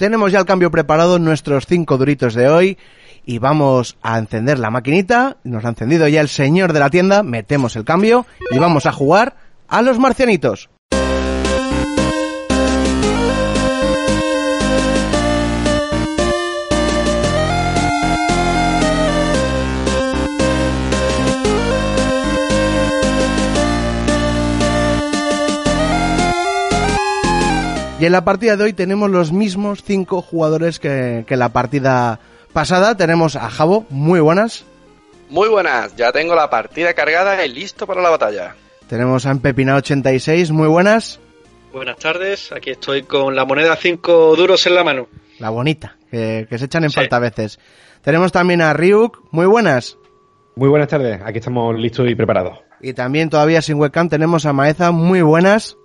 tenemos ya el cambio preparado nuestros cinco duritos de hoy y vamos a encender la maquinita. Nos ha encendido ya el señor de la tienda, metemos el cambio y vamos a jugar a los marcianitos. Y en la partida de hoy tenemos los mismos cinco jugadores que, que la partida pasada. Tenemos a Jabo, muy buenas. Muy buenas, ya tengo la partida cargada y listo para la batalla. Tenemos a Empepina86, muy buenas. Buenas tardes, aquí estoy con la moneda 5 duros en la mano. La bonita, que, que se echan en falta a veces. Tenemos también a Ryuk, muy buenas. Muy buenas tardes, aquí estamos listos y preparados. Y también todavía sin webcam tenemos a Maeza, muy buenas.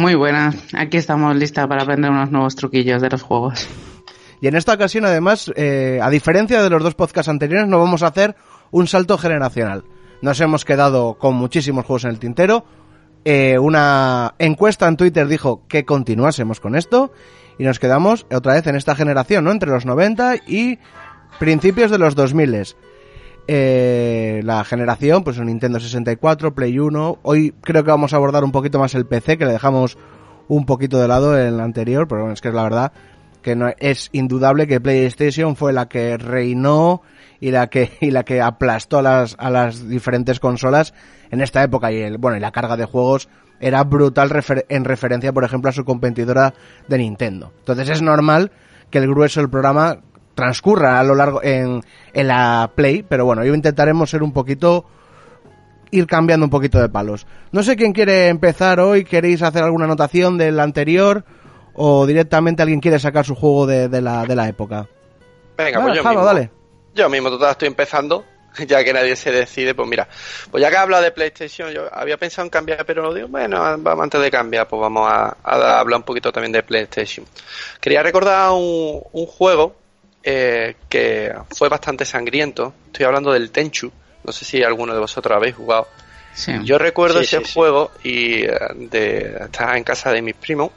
Muy buenas, aquí estamos listas para aprender unos nuevos truquillos de los juegos. Y en esta ocasión, además, eh, a diferencia de los dos podcasts anteriores, no vamos a hacer un salto generacional. Nos hemos quedado con muchísimos juegos en el tintero. Eh, una encuesta en Twitter dijo que continuásemos con esto. Y nos quedamos otra vez en esta generación, ¿no? Entre los 90 y principios de los 2000. Eh, la generación, pues un Nintendo 64, Play 1. Hoy creo que vamos a abordar un poquito más el PC, que le dejamos un poquito de lado en el anterior, pero bueno, es que es la verdad que no es indudable que PlayStation fue la que reinó y la que y la que aplastó a las a las diferentes consolas en esta época y el bueno y la carga de juegos era brutal en referencia por ejemplo a su competidora de Nintendo entonces es normal que el grueso del programa transcurra a lo largo en, en la Play pero bueno hoy intentaremos ser un poquito ir cambiando un poquito de palos no sé quién quiere empezar hoy queréis hacer alguna anotación del anterior o directamente alguien quiere sacar su juego de, de la, de la época. Venga, Ah, pues yo mismo. dale. Yo mismo, total, estoy empezando. Ya que nadie se decide, pues mira, pues ya que habla de PlayStation, yo había pensado en cambiar, pero digo, bueno, vamos antes de cambiar, pues vamos a, a hablar un poquito también de PlayStation. Quería recordar un, un juego eh, que fue bastante sangriento. Estoy hablando del Tenchu. No sé si alguno de vosotros habéis jugado. Sí. Yo recuerdo Sí, ese sí, sí. juego y eh, de estaba en casa de mis primos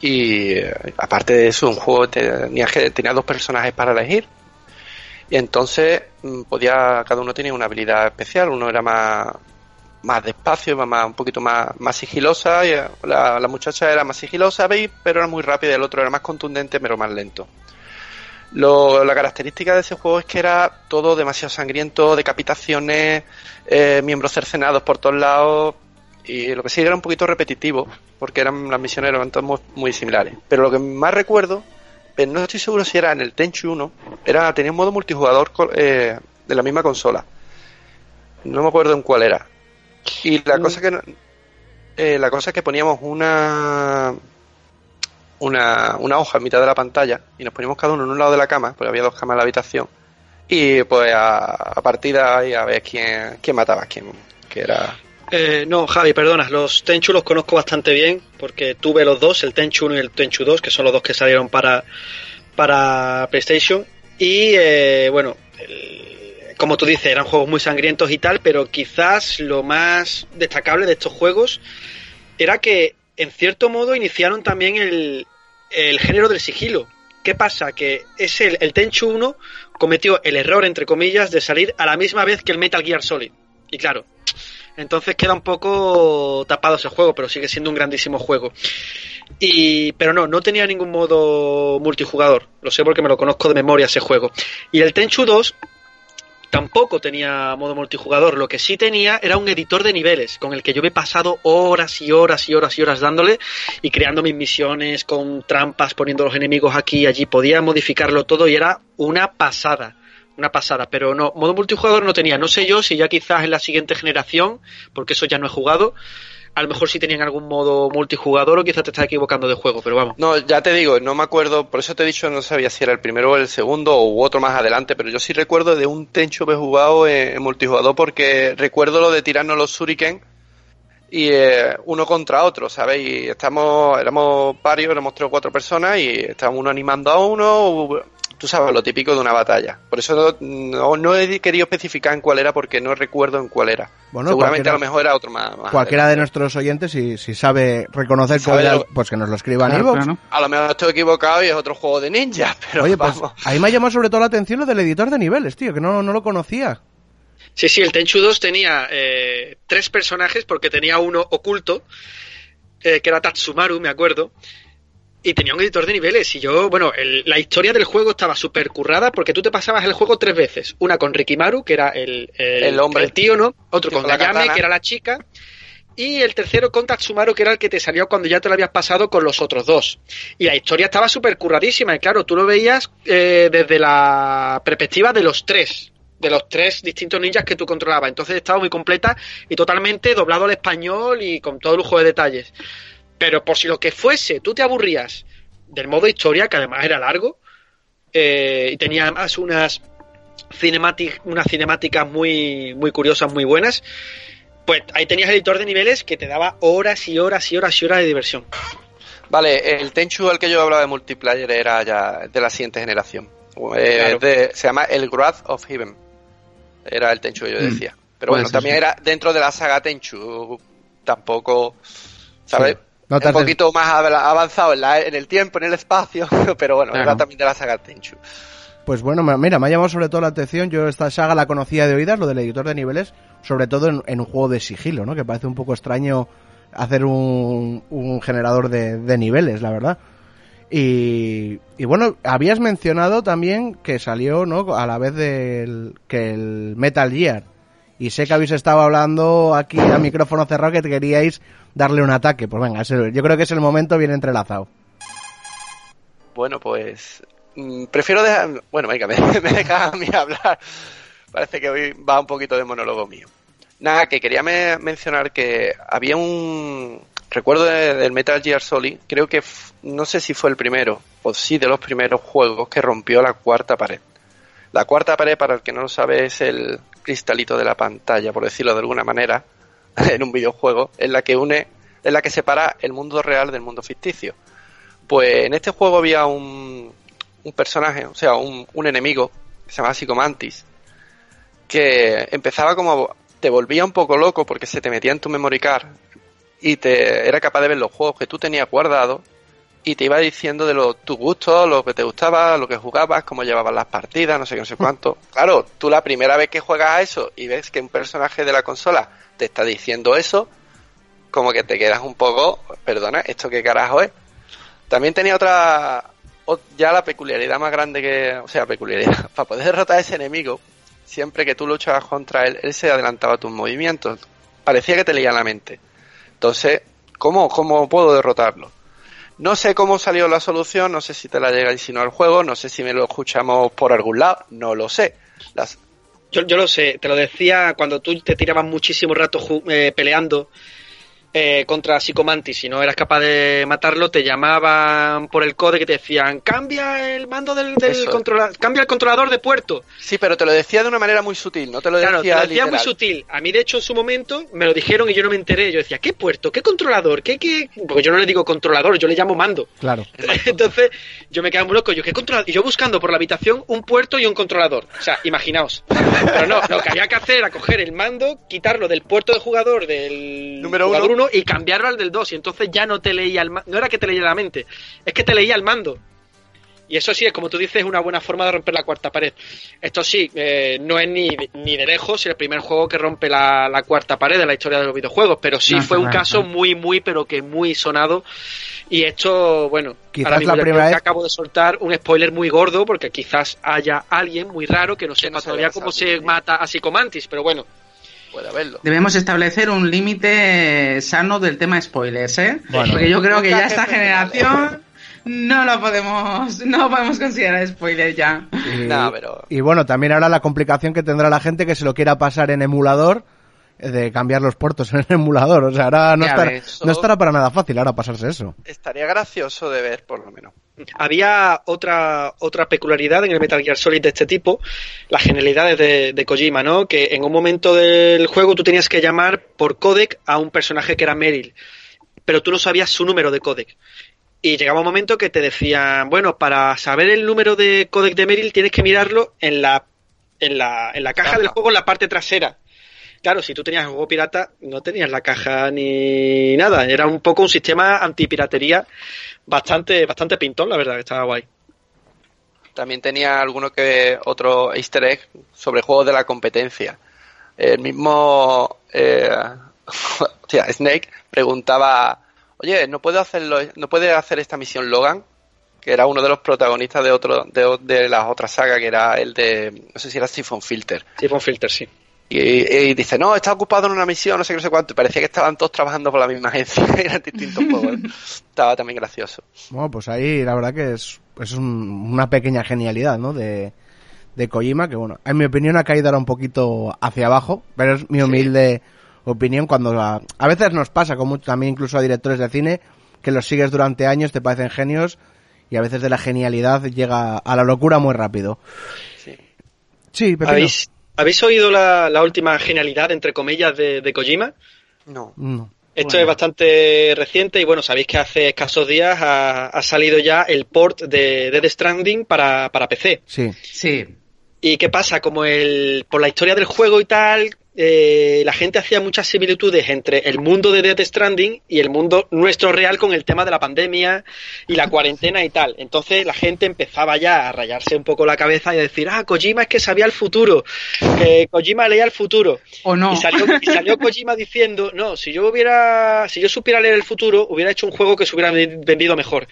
y eh, aparte de eso un juego tenía, que- tenía dos personajes para elegir y entonces mm, podía cada uno tenía una habilidad especial uno era más más despacio iba más un poquito más más sigilosa y eh, la, la muchacha era más sigilosa veis pero era muy rápida y el otro era más contundente pero más lento lo- la característica de ese juego es que era todo demasiado sangriento, decapitaciones, eh, miembros cercenados por todos lados, y lo que sí era un poquito repetitivo, porque eran las misiones eran todas muy, muy similares. Pero lo que más recuerdo, pero no estoy seguro si era en el Tenchu 1, era, tenía un modo multijugador eh, de la misma consola. No me acuerdo en cuál era. Y la cosa que eh, la cosa es que poníamos una una, una hoja en mitad de la pantalla y nos poníamos cada uno en un lado de la cama, porque había dos camas en la habitación, y pues a, a partir de ahí a ver quién, quién mataba quién, que era... Eh, no, Javi, perdona, los Tenchu los conozco bastante bien porque tuve los dos, el Tenchu 1 y el Tenchu 2, que son los dos que salieron para, para PlayStation. Y eh, bueno, el- como tú dices, eran juegos muy sangrientos y tal, pero quizás lo más destacable de estos juegos era que en cierto modo iniciaron también el, el género del sigilo. ¿Qué pasa? Que es el, Tenchu 1 cometió el error, entre comillas, de salir a la misma vez que el Metal Gear Solid. Y claro, entonces queda un poco tapado ese juego, pero sigue siendo un grandísimo juego. Y, pero no, no tenía ningún modo multijugador. Lo sé porque me lo conozco de memoria ese juego. Y el Tenchu 2 tampoco tenía modo multijugador. Lo que sí tenía era un editor de niveles con el que yo me he pasado horas y horas y horas y horas dándole y creando mis misiones con trampas, poniendo los enemigos aquí y allí. Podía modificarlo todo y era una pasada. Una pasada, pero no, modo multijugador no tenía. No sé yo si ya quizás en la siguiente generación, porque eso ya no he jugado, a lo mejor sí tenían algún modo multijugador o quizás te estás equivocando de juego, pero vamos. No, ya te digo, no me acuerdo, por eso te he dicho, no sabía si era el primero o el segundo u otro más adelante, pero yo sí recuerdo de un Tencho que he jugado en, multijugador porque recuerdo lo de tirarnos los shuriken y eh, uno contra otro, ¿sabes? Y estamos, éramos varios, éramos tres o cuatro personas y estábamos uno animando a uno, tú sabes, lo típico de una batalla. Por eso no, no he querido especificar en cuál era porque no recuerdo en cuál era. Bueno, Seguramente a lo mejor era otro más. más Cualquiera de nuestros oyentes, si, si sabe reconocer cuál era, pues que nos lo escriba en Claro. A lo mejor estoy equivocado y es otro juego de ninja, pero Oye, pues vamos. ahí me ha llamado sobre todo la atención lo del editor de niveles, tío, que no, no lo conocía. Sí, sí, el Tenchu 2 tenía eh, tres personajes porque tenía uno oculto, eh, que era Tatsumaru, me acuerdo, y tenía un editor de niveles. Y yo, bueno, el- la historia del juego estaba súper currada porque tú te pasabas el juego tres veces. Una con Rikimaru, que era el, el, El hombre. el tío, ¿no? Otro con katana. que era la chica. Y el tercero con Tatsumaru, que era el que te salió cuando ya te lo habías pasado con los otros dos. Y la historia estaba súper curradísima. Y claro, tú lo veías eh, desde la perspectiva de los tres. De los tres distintos ninjas que tú controlabas. Entonces estaba muy completa y totalmente doblado al español y con todo lujo de detalles. Pero por si lo que fuese, tú te aburrías del modo historia, que además era largo, eh, y tenía además unas, cinematic, unas cinemáticas muy, muy curiosas, muy buenas, pues ahí tenías el editor de niveles que te daba horas y horas y horas y horas de diversión. Vale, el Tenchu al que yo hablaba de multiplayer era ya de la siguiente generación. Eh, Claro. de- se llama el Wrath of Heaven. Era el Tenchu que yo Mm, decía. Pero bueno, también sí. era dentro de la saga Tenchu. Tampoco, ¿sabes? Sí. No un poquito más av- avanzado en, la- en el tiempo, en el espacio, pero bueno, Claro. era también de la saga Tenchu. Pues bueno, mira, me ha llamado sobre todo la atención. Yo esta saga la conocía de oídas, lo del editor de niveles, sobre todo en, en un juego de sigilo, ¿no? Que parece un poco extraño hacer un, un generador de, de niveles, la verdad. Y, y bueno, habías mencionado también que salió, ¿no? A la vez del que el Metal Gear. Y sé que habéis estado hablando aquí a micrófono cerrado que queríais darle un ataque. Pues venga, yo creo que es el momento bien entrelazado. Bueno, pues mm, prefiero dejar... Bueno, venga, me, me a mí hablar. Parece que hoy va un poquito de monólogo mío. Nada, que quería me- mencionar que había un... Recuerdo de- del Metal Gear Solid, creo que no sé si fue el primero, o sí de los primeros juegos que rompió la cuarta pared. La cuarta pared, para el que no lo sabe, es el cristalito de la pantalla, por decirlo de alguna manera, en un videojuego, en la que une, en la que separa el mundo real del mundo ficticio. Pues en este juego había un, un personaje, o sea, un, un enemigo, que se llamaba Psicomantis, que empezaba como, te volvía un poco loco porque se te metía en tu memory card y te era capaz de ver los juegos que tú tenías guardados y te iba diciendo de lo, tus gustos, lo que te gustaba, lo que jugabas, cómo llevabas las partidas, no sé qué, no sé cuánto. Claro, tú la primera vez que juegas a eso y ves que un personaje de la consola te está diciendo eso, como que te quedas un poco, perdona, ¿esto qué carajo es? También tenía otra, ya la peculiaridad más grande que, o sea, peculiaridad, para poder derrotar a ese enemigo, siempre que tú luchabas contra él, él se adelantaba a tus movimientos. Parecía que te leía la mente. Entonces, ¿cómo, cómo puedo derrotarlo? No sé cómo salió la solución, no sé si te la llega y si no al juego, no sé si me lo escuchamos por algún lado, no lo sé. Las, Yo, lo sé, te lo decía cuando tú te tirabas muchísimo rato eh, peleando eh, contra Psicomantis y no eras capaz de matarlo, te llamaban por el code que te decían cambia el mando del, del Eso. controla- cambia el controlador de puerto. sí, pero te lo decía de una manera muy sutil, no te lo Claro, te decía lo decía muy sutil. A mí, de hecho, en su momento me lo dijeron y yo no me enteré. Yo decía, ¿qué puerto? ¿Qué controlador? ¿Qué, qué? Porque yo no le digo controlador, yo le llamo mando. Claro. Entonces, yo me quedaba muy loco. Yo, ¿qué controlador? Y yo buscando por la habitación un puerto y un controlador. O sea, imaginaos. Pero no, lo que había que hacer era coger el mando, quitarlo del puerto de jugador del Número jugador uno. 1 y cambiarlo al del 2. Y entonces ya no te leía el mando. No era que te leía la mente, es que te leía el mando. Y eso sí, es como tú dices, una buena forma de romper la cuarta pared. Esto sí, eh, no es ni, ni de lejos el primer juego que rompe la, la cuarta pared de la historia de los videojuegos, pero sí No, fue un caso muy, muy, pero que muy sonado. Y esto, bueno, Quizás ahora mismo la primera creo que vez- acabo de soltar un spoiler muy gordo, porque quizás haya alguien muy raro que no sepa no se todavía haya cómo se mata a Psicomantis, pero bueno. Debemos establecer un límite sano del tema spoilers, ¿eh? Bueno. Porque yo creo que ya esta generación no lo podemos, no podemos considerar spoiler ya. Y, No, pero- y bueno, también ahora la complicación que tendrá la gente que se lo quiera pasar en emulador, de cambiar los puertos en el emulador. O sea, ahora no, estará, ves. no estará para nada fácil ahora pasarse eso. Estaría gracioso de ver, por lo menos. Había otra, otra peculiaridad en el Metal Gear Solid de este tipo, las genialidades de, de Kojima, ¿no? Que en un momento del juego tú tenías que llamar por codec a un personaje que era Meryl, pero tú no sabías su número de codec. y llegaba un momento que te decían, bueno, para saber el número de codec de Merrill tienes que mirarlo en la, en la, en la caja del juego en la parte trasera. Claro, si tú tenías el juego pirata, no tenías la caja ni nada. Era un poco un sistema antipiratería bastante, bastante pintón, la verdad, que estaba guay. También tenía alguno que otro easter egg sobre juegos de la competencia. El mismo eh, Snake preguntaba, oye, ¿no puedo hacerlo, no puede hacer esta misión Logan? Que era uno de los protagonistas de otro, de, de la otra saga, que era el de, no sé si era Siphon Filter. Siphon Filter, sí. Y, dice, no, está ocupado en una misión, no sé qué, no sé cuánto. Y parecía que estaban todos trabajando por la misma agencia, eran distintos juegos. Estaba también gracioso. Bueno, pues ahí la verdad que es, es un, una pequeña genialidad, ¿no? De, de Kojima, que bueno, en mi opinión ha caído ahora un poquito hacia abajo, pero es mi humilde opinión cuando a, a, veces nos pasa, como también incluso a directores de cine, que los sigues durante años, te parecen genios, y a veces de la genialidad llega a la locura muy rápido. Sí. Sí. ¿Habéis, ¿Habéis oído la, la, última genialidad, entre comillas, de, de Kojima? No. no. Esto bueno. es bastante reciente y bueno, sabéis que hace escasos días ha, ha salido ya el port de Dead Stranding para, para PC. Sí. Sí. ¿Y qué pasa? Como el, por la historia del juego y tal, eh, la gente hacía muchas similitudes entre el mundo de Death Stranding y el mundo nuestro real con el tema de la pandemia y la cuarentena y tal. Entonces la gente empezaba ya a rayarse un poco la cabeza y a decir, ah, Kojima es que sabía el futuro, eh, Kojima leía el futuro. O no. Y salió, y salió Kojima diciendo, no, si yo hubiera, si yo supiera leer el futuro, hubiera hecho un juego que se hubiera vendido mejor.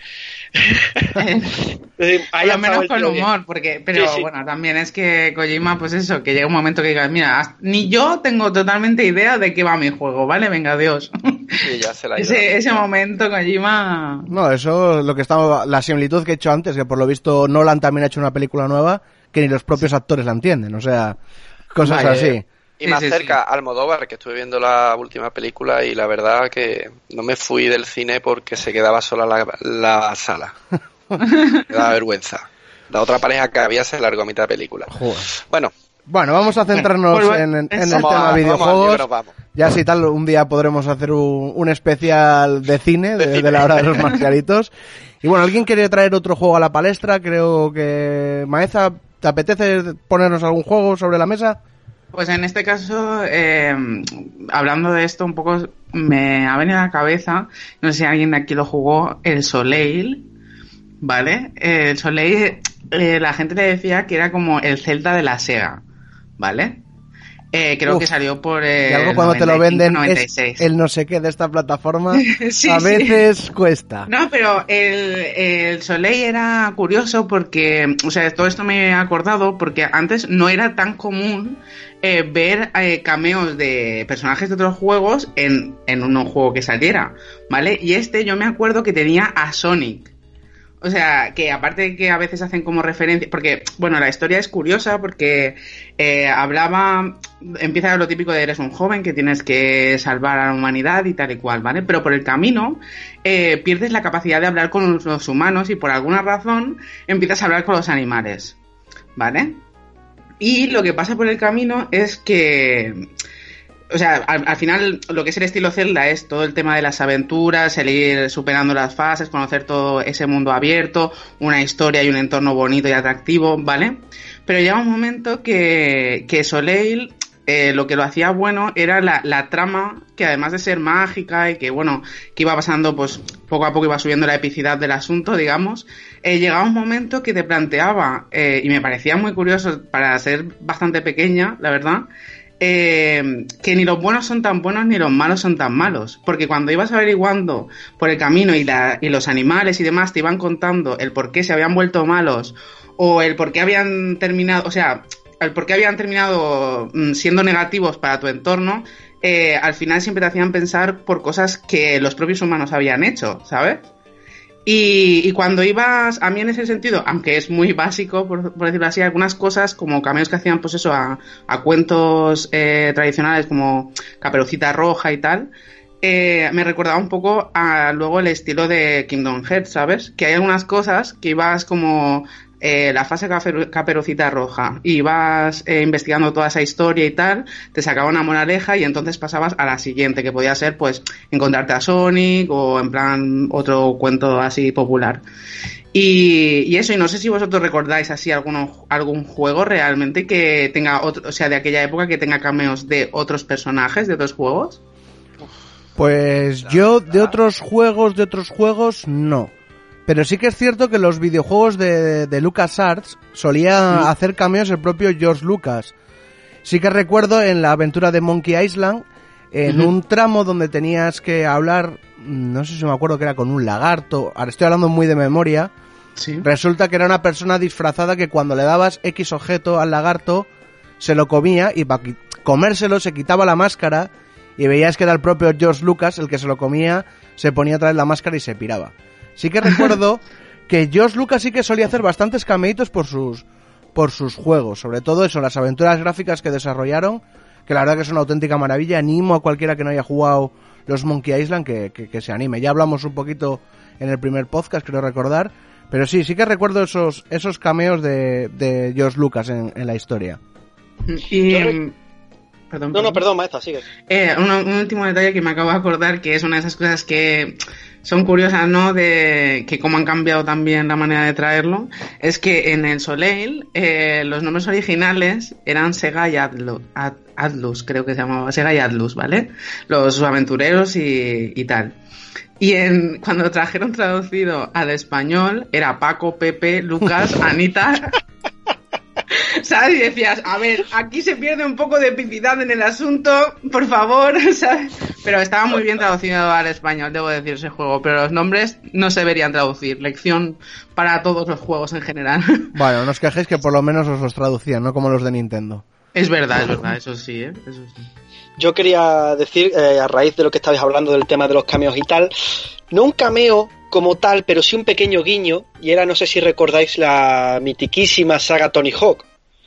Por lo menos con humor, porque, pero sí, sí. bueno, también es que Kojima, pues eso, que llega un momento que digas, mira, ni yo tengo totalmente idea de qué va mi juego, ¿vale? Venga, adiós. Sí, ya se la ese, ese momento, Kojima. No, eso es lo que estaba, la similitud que he hecho antes, que por lo visto Nolan también ha hecho una película nueva que ni los propios actores la entienden, o sea, cosas así. Y más sí, cerca, sí. Almodóvar, que estuve viendo la última película y la verdad que no me fui del cine porque se quedaba sola la, la sala. me daba vergüenza. La otra pareja que había se largó a mitad de película. Joder. Bueno. Bueno, vamos a centrarnos bueno, en, en, en el tema a, videojuegos. Vamos, vamos. Ya si tal, un día podremos hacer un, un especial de cine, de, de, la hora de los marcialitos. Y bueno, ¿alguien quiere traer otro juego a la palestra? Creo que... Maeza, ¿te apetece ponernos algún juego sobre la mesa? Pues en este caso, eh, hablando de esto un poco, me ha venido a la cabeza, no sé si alguien de aquí lo jugó, el Soleil, ¿vale? El Soleil, eh, la gente le decía que era como el Zelda de la Sega, ¿vale? Eh, creo Uf, que salió por el y algo cuando 95, te lo venden 96. es el no sé qué de esta plataforma sí, a veces sí. cuesta no pero el, el, Soleil era curioso porque o sea todo esto me he acordado porque antes no era tan común eh, ver eh, cameos de personajes de otros juegos en, en un juego que saliera vale y este yo me acuerdo que tenía a Sonic o sea, que aparte de que a veces hacen como referencia, porque, bueno, la historia es curiosa porque eh, hablaba, empieza lo típico de eres un joven que tienes que salvar a la humanidad y tal y cual, ¿vale? Pero por el camino eh, pierdes la capacidad de hablar con los humanos y por alguna razón empiezas a hablar con los animales, ¿vale? Y lo que pasa por el camino es que o sea, al, al, final lo que es el estilo Zelda es todo el tema de las aventuras, el ir superando las fases, conocer todo ese mundo abierto, una historia y un entorno bonito y atractivo, ¿vale? Pero llega un momento que, que Soleil eh, lo que lo hacía bueno era la, la, trama que además de ser mágica y que bueno que iba pasando pues poco a poco iba subiendo la epicidad del asunto digamos eh, llegaba un momento que te planteaba eh, y me parecía muy curioso para ser bastante pequeña la verdad eh, que ni los buenos son tan buenos ni los malos son tan malos. Porque cuando ibas averiguando por el camino y, los animales y demás te iban contando el por qué se habían vuelto malos o el por qué habían terminado, o sea, el por qué habían terminado mm, siendo negativos para tu entorno, eh, al final siempre te hacían pensar por cosas que los propios humanos habían hecho, ¿sabes? Y, cuando ibas, a mí en ese sentido, aunque es muy básico, por, por decirlo así, algunas cosas como cameos que hacían, pues eso, a, a cuentos eh, tradicionales como Caperucita Roja y tal, eh, me recordaba un poco a luego el estilo de Kingdom Hearts, ¿sabes? Que hay algunas cosas que ibas como eh, la fase caperucita roja y vas eh, investigando toda esa historia y tal, te sacaba una moraleja y entonces pasabas a la siguiente, que podía ser pues encontrarte a Sonic o en plan otro cuento así popular. Y, eso, y no sé si vosotros recordáis así alguno, algún juego realmente que tenga, otro, o sea, de aquella época que tenga cameos de otros personajes, de otros juegos. Pues yo de otros juegos, de otros juegos, no. Pero sí que es cierto que los videojuegos de, de LucasArts solía hacer cameos el propio George Lucas. Sí que recuerdo en la aventura de Monkey Island, en un tramo donde tenías que hablar, no sé si me acuerdo que era con un lagarto, ahora estoy hablando muy de memoria, Resulta que era una persona disfrazada que cuando le dabas X objeto al lagarto, se lo comía y para comérselo se quitaba la máscara y veías que era el propio George Lucas el que se lo comía, se ponía otra vez la máscara y se piraba. Sí que recuerdo que George Lucas sí que solía hacer bastantes cameitos por sus, por sus juegos, sobre todo eso, las aventuras gráficas que desarrollaron, que la verdad que es una auténtica maravilla. Animo a cualquiera que no haya jugado los Monkey Island que, que se anime. Ya hablamos un poquito en el primer podcast, creo recordar, pero sí, sí que recuerdo esos, esos cameos de, de George Lucas en, la historia. Y, perdón, no, no, perdón, maestra, sigue. Eh, un, último detalle que me acabo de acordar, que es una de esas cosas que son curiosas, ¿no? De que cómo han cambiado también la manera de traerlo, es que en el Soleil eh, los nombres originales eran Sega y Atlus, creo que se llamaba Sega y Atlus, ¿vale? Los aventureros y, y tal. Y en, cuando trajeron traducido al español, era Paco, Pepe, Lucas, Anita. ¿Sabes? Y decías, a ver, aquí se pierde un poco de epicidad en el asunto, por favor, ¿sabes? Pero estaba muy bien traducido al español, debo decir, ese juego. Pero los nombres no se deberían traducir. Lección para todos los juegos en general. Bueno, no os quejéis que por lo menos os los traducían, no como los de Nintendo. Es verdad, es verdad, eso sí, ¿eh? Eso sí. Yo quería decir, eh, a raíz de lo que estabais hablando del tema de los cameos y tal, no un cameo como tal, pero sí un pequeño guiño, y era, no sé si recordáis la mitiquísima saga Tony Hawk.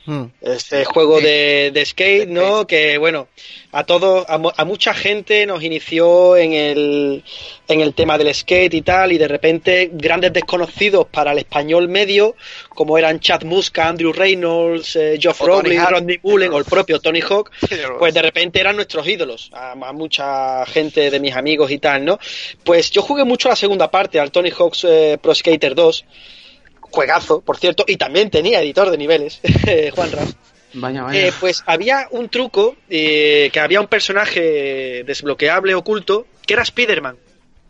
Hmm. Este juego de, skate, ¿no? Que bueno, a todos, a, mucha gente nos inició en el, en el tema del skate y tal, y de repente grandes desconocidos para el español medio, como eran Chad Muska, Andrew Reynolds, eh, Geoff Roblin, Rodney Mullen o el propio Tony Hawk, pues de repente eran nuestros ídolos, a, mucha gente de mis amigos y tal, ¿no? Pues yo jugué mucho la segunda parte, al Tony Hawk's eh, Pro Skater 2, juegazo, por cierto, y también tenía editor de niveles, Juan Ras. Eh, pues había un truco eh, que había un personaje desbloqueable oculto que era Spider-Man.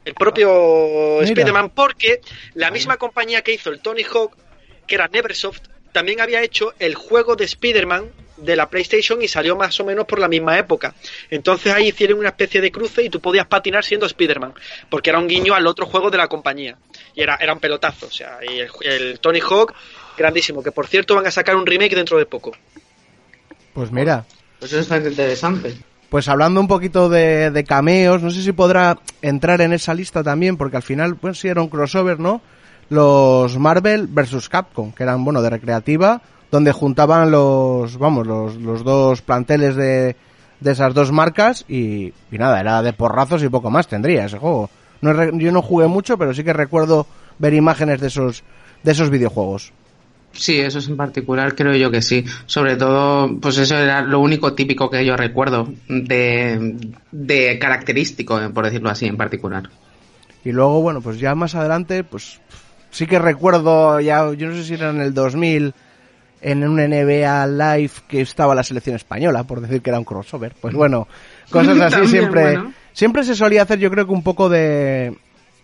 El propio Spider-Man, porque la misma compañía que hizo el Tony Hawk, que era Neversoft, también había hecho el juego de Spider-Man de la PlayStation y salió más o menos por la misma época. Entonces ahí hicieron una especie de cruce y tú podías patinar siendo Spider-Man, porque era un guiño al otro juego de la compañía. Y era, era un pelotazo, o sea, y el, Tony Hawk, grandísimo, que por cierto van a sacar un remake dentro de poco. Pues mira. Pues eso es interesante. Pues hablando un poquito de, de, cameos, no sé si podrá entrar en esa lista también, porque al final, pues sí era un crossover, ¿no? Los Marvel vs. Capcom, que eran, bueno, de recreativa, donde juntaban los, vamos, los, los dos planteles de, de esas dos marcas y, y, nada, era de porrazos y poco más tendría ese juego. No, yo no jugué mucho, pero sí que recuerdo ver imágenes de esos, de esos videojuegos. Sí, eso es en particular, creo yo que sí. Sobre todo, pues eso era lo único típico que yo recuerdo de, de característico, por decirlo así, en particular. Y luego, bueno, pues ya más adelante, pues sí que recuerdo, ya, yo no sé si era en el 2000, en un NBA Live que estaba la selección española, por decir que era un crossover. Pues bueno, cosas así siempre. Siempre se solía hacer, yo creo que un poco de,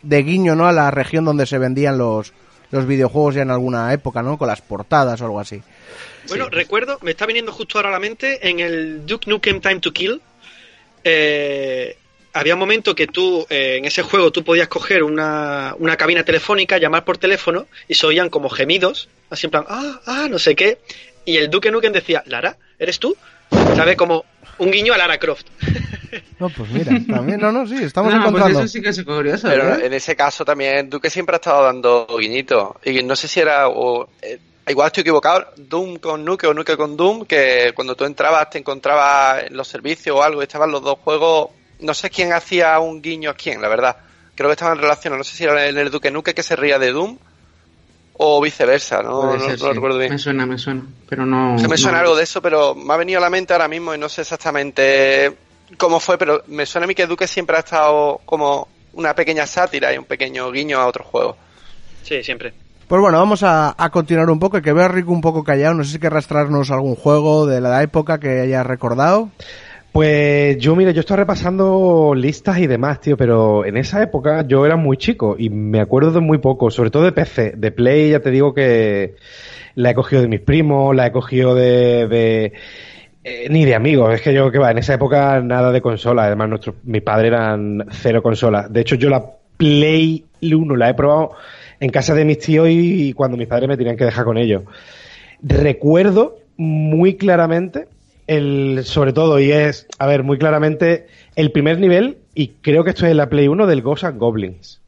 de guiño, ¿no? A la región donde se vendían los, los videojuegos ya en alguna época, ¿no? Con las portadas o algo así. Bueno, recuerdo, me está viniendo justo ahora a la mente en el Duke Nukem Time to Kill. Eh, había un momento que tú, eh, en ese juego, tú podías coger una, una cabina telefónica, llamar por teléfono y se oían como gemidos así en plan, ah, ah, no sé qué. Y el Duque Nukem decía, Lara, ¿eres tú? ¿Sabe? Como un guiño a Lara Croft. No, pues mira, también, no, no, sí, estamos no, pues encontrando. Pues eso sí que es curioso. Pero en ese caso también, Duque siempre ha estado dando guiñitos. Y no sé si era, o, eh, igual estoy equivocado, Doom con Nuke o Nuke con Doom, que cuando tú entrabas te encontrabas en los servicios o algo y estaban los dos juegos. No sé quién hacía un guiño a quién, la verdad. Creo que estaban en relación, no sé si era en el Duque Nuke que se ría de Doom o viceversa, no, no- ser, no lo sí. recuerdo bien. Me suena, me suena. Pero no. Se me suena no- algo de eso, pero me ha venido a la mente ahora mismo y no sé exactamente cómo fue, pero me suena a mí que Duque siempre ha estado como una pequeña sátira y un pequeño guiño a otros juegos. Sí, siempre. Pues bueno, vamos a, a continuar un poco, que veo a Rico un poco callado, no sé si querrás traernos algún juego de la época que hayas recordado. Pues yo, mira, yo estoy repasando listas y demás, tío, pero en esa época yo era muy chico y me acuerdo de muy poco, sobre todo de PC. De Play ya te digo que la he cogido de mis primos, la he cogido de... de eh, ni de amigos, es que yo que va, en esa época nada de consola, además nuestros, mis padres eran cero consola. De hecho yo la Play 1 la he probado en casa de mis tíos y, y cuando mis padres me tenían que dejar con ellos. Recuerdo muy claramente el, sobre todo, y es, a ver, muy claramente el primer nivel, y creo que esto es la Play 1 del Ghosts and Goblins.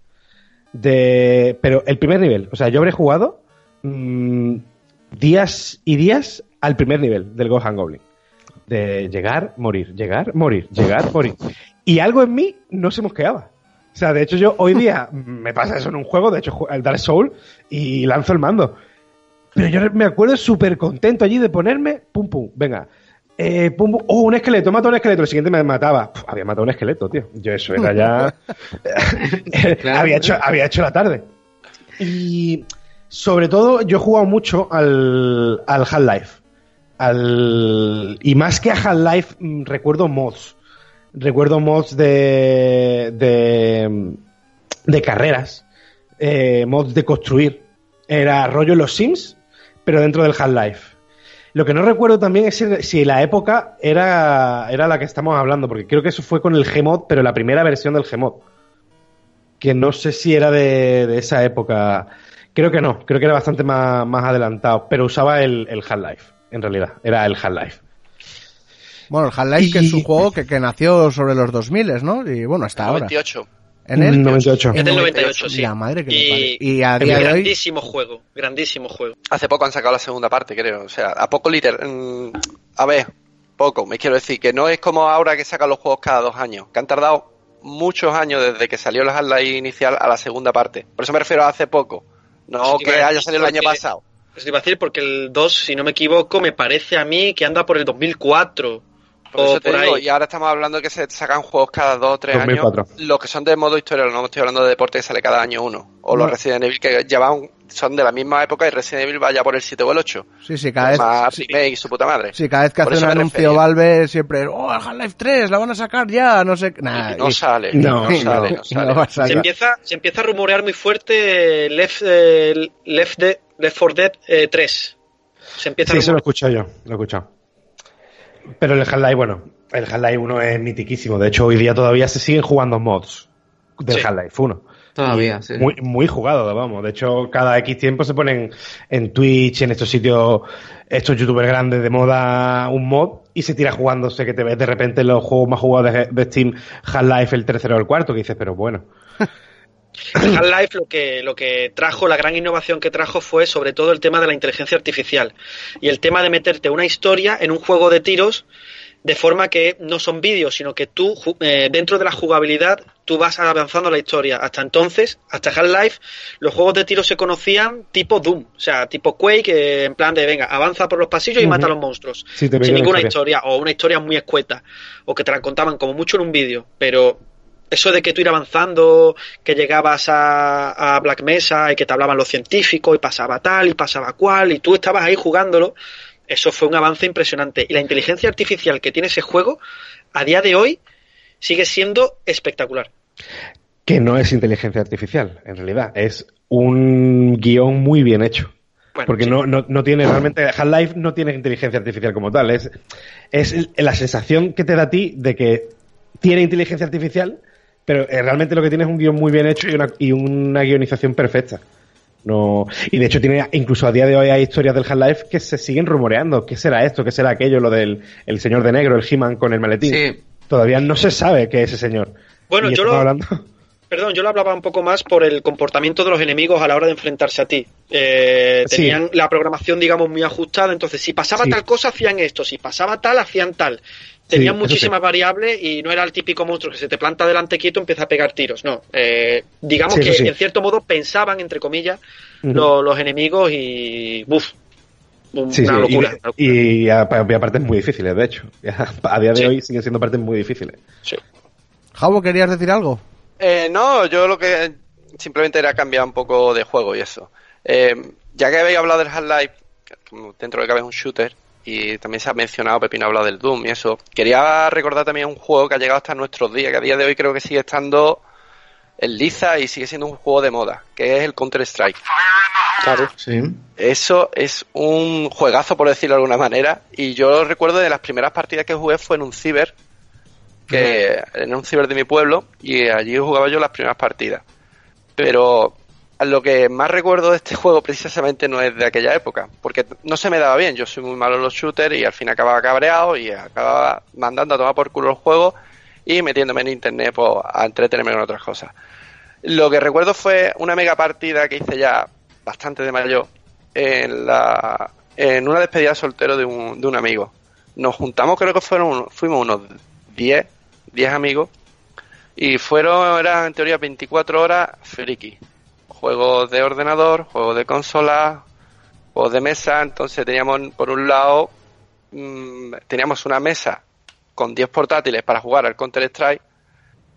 De, pero el primer nivel, o sea, yo habré jugado mm, días y días al primer nivel del Ghosts and Goblins. De llegar, morir, llegar, morir, llegar, morir. Y algo en mí no se mosqueaba. O sea, de hecho yo hoy día me pasa eso en un juego, de hecho el Dark Soul, y lanzo el mando. Pero yo me acuerdo súper contento allí de ponerme, pum, pum, venga. Eh, pum, pum, oh, un esqueleto, mata un esqueleto, el siguiente me mataba. Puf, había matado un esqueleto, tío. Yo eso era ya... Claro. había, hecho, había hecho la tarde. Y sobre todo yo he jugado mucho al, al Half-Life. Al, y más que a Half-Life, mm, recuerdo mods. Recuerdo mods de, de, de carreras, eh, mods de construir. Era rollo los Sims, pero dentro del Half-Life. Lo que no recuerdo también es si, si la época era, era la que estamos hablando, porque creo que eso fue con el Gmod, pero la primera versión del Gmod. Que no sé si era de, de esa época. Creo que no, creo que era bastante más, más adelantado, pero usaba el, el Half-Life, en realidad. Era el Half-Life. Bueno, el Half-Life, que es un juego que, que nació sobre los 2000, ¿no? Y bueno, hasta ahora. 98. En el 98. Es del 98, sí. La madre que me y. Y a día de hoy, grandísimo juego, grandísimo juego. Hace poco han sacado la segunda parte, creo. O sea, a poco liter. mm, a ver, poco. Me quiero decir que no es como ahora que sacan los juegos cada dos años. Que han tardado muchos años desde que salió la Half-Life inicial a la segunda parte. Por eso me refiero a hace poco. No te que haya salido el año pasado. Eso te iba a decir porque el 2, si no me equivoco, me parece a mí que anda por el 2004. Por o eso te por digo, ahí. y ahora estamos hablando que se sacan juegos cada dos o tres 2004. años. Los que son de modo historia, no estoy hablando de deporte que sale cada año uno. O los. Resident Evil que llevan, son de la misma época y Resident Evil va ya por el 7 o el 8. sí, sí, cada vez, Más sí, y su puta madre. sí, cada vez que Por hace un anuncio. Valve siempre, oh, Half-Life 3, la van a sacar ya, no sé, qué. Nah, Y no y- sale, No, no, sale, no, no sale. Se empieza, se empieza a rumorear muy fuerte Left, eh, Left, Dead, Left 4 Dead eh, 3. Se empieza Sí, a eso lo he rumorear. escuchado yo, lo he escuchado. Pero el Half-Life, bueno, el Half-Life 1 es mitiquísimo. De hecho, hoy día todavía se siguen jugando mods del Sí. Half-Life 1. Todavía, sí. Muy, muy jugado, vamos. De hecho, cada X tiempo se ponen en Twitch, en estos sitios, estos youtubers grandes de moda, un mod y se tira jugándose que te ves de repente los juegos más jugados de, de Steam, Half-Life el tercero o el cuarto, que dices, pero bueno. Half-Life lo que, lo que trajo, la gran innovación que trajo fue sobre todo el tema de la inteligencia artificial y el tema de meterte una historia en un juego de tiros de forma que no son vídeos, sino que tú, eh, dentro de la jugabilidad, tú vas avanzando la historia. Hasta entonces, hasta Half-Life, los juegos de tiros se conocían tipo Doom, o sea, tipo Quake, eh, en plan de, venga, avanza por los pasillos y mata a los monstruos. Sí, sin ninguna historia. historia, o una historia muy escueta, o que te la contaban como mucho en un vídeo, pero eso de que tú ir avanzando, que llegabas a, a Black Mesa y que te hablaban los científicos y pasaba tal y pasaba cual y tú estabas ahí jugándolo, eso fue un avance impresionante. Y la inteligencia artificial que tiene ese juego, a día de hoy, sigue siendo espectacular. Que no es inteligencia artificial, en realidad. Es un guion muy bien hecho. Bueno, Porque sí. no, no, no tiene realmente. Half-Life no tiene inteligencia artificial como tal. Es, es la sensación que te da a ti de que tiene inteligencia artificial, pero eh, realmente lo que tiene es un guion muy bien hecho y una, y una guionización perfecta. No, y de hecho tiene, incluso a día de hoy hay historias del Half-Life que se siguen rumoreando. ¿Qué será esto? ¿Qué será aquello? Lo del el señor de negro, el He-Man con el maletín. Sí. Todavía no se sabe qué es ese señor. Bueno, yo lo- hablando. Perdón, yo lo hablaba un poco más por el comportamiento de los enemigos a la hora de enfrentarse a ti. Eh, Sí. tenían la programación, digamos, muy ajustada, entonces si pasaba Sí. tal cosa, hacían esto, si pasaba tal, hacían tal. Tenían eso muchísimas variables y no era el típico monstruo que se te planta delante quieto y empieza a pegar tiros, no. Eh, digamos Sí, que sí. en cierto modo pensaban, entre comillas, los enemigos y... ¡Buf! Un- Sí, una sí, locura. y- una locura. Y, a, y a partes muy difíciles, de hecho. A día de Sí. hoy siguen siendo partes muy difíciles. Sí. Javo, ¿querías decir algo? Eh, no, yo lo que simplemente era cambiar un poco de juego y eso. Eh, ya que habéis hablado del Half-Life, dentro de que es un shooter, y también se ha mencionado, Pepino ha hablado del Doom y eso, quería recordar también un juego que ha llegado hasta nuestros días, que a día de hoy creo que sigue estando en liza y sigue siendo un juego de moda, que es el Counter-Strike. Claro. Sí. Eso es un juegazo, por decirlo de alguna manera. Y yo lo recuerdo de las primeras partidas que jugué fue en un ciber, que en un ciber de mi pueblo, y allí jugaba yo las primeras partidas. Pero lo que más recuerdo de este juego precisamente no es de aquella época, porque no se me daba bien. Yo soy muy malo en los shooters y al fin acababa cabreado y acababa mandando a tomar por culo el juego y metiéndome en internet pues, a entretenerme con otras cosas. Lo que recuerdo fue una mega partida que hice ya bastante de mayor en, la, en una despedida de soltero de un, de un amigo. Nos juntamos, creo que fueron fuimos unos 10, 10 amigos y fueron, eran en teoría 24 horas friki. Juegos de ordenador, juegos de consola, juegos de mesa. Entonces teníamos por un lado, mm, teníamos una mesa con 10 portátiles para jugar al Counter Strike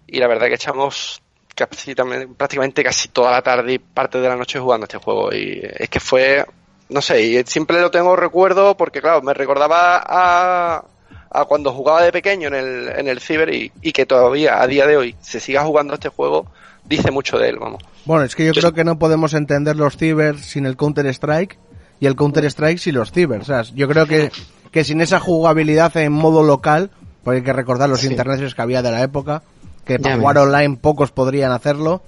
y la verdad que echamos casi también- prácticamente casi toda la tarde y parte de la noche jugando este juego y es que fue no sé y siempre lo tengo recuerdo porque claro me recordaba a, a cuando jugaba de pequeño en el, en el ciber y, y que todavía a día de hoy se siga jugando a este juego dice mucho de él vamos Bueno, es que yo creo que no podemos entender los cibers sin el Counter-Strike y el Counter-Strike sin los cibers. O sea, yo creo que, que sin esa jugabilidad en modo local, porque hay que recordar los Sí. internets que había de la época, que para jugar ves. online pocos podrían hacerlo.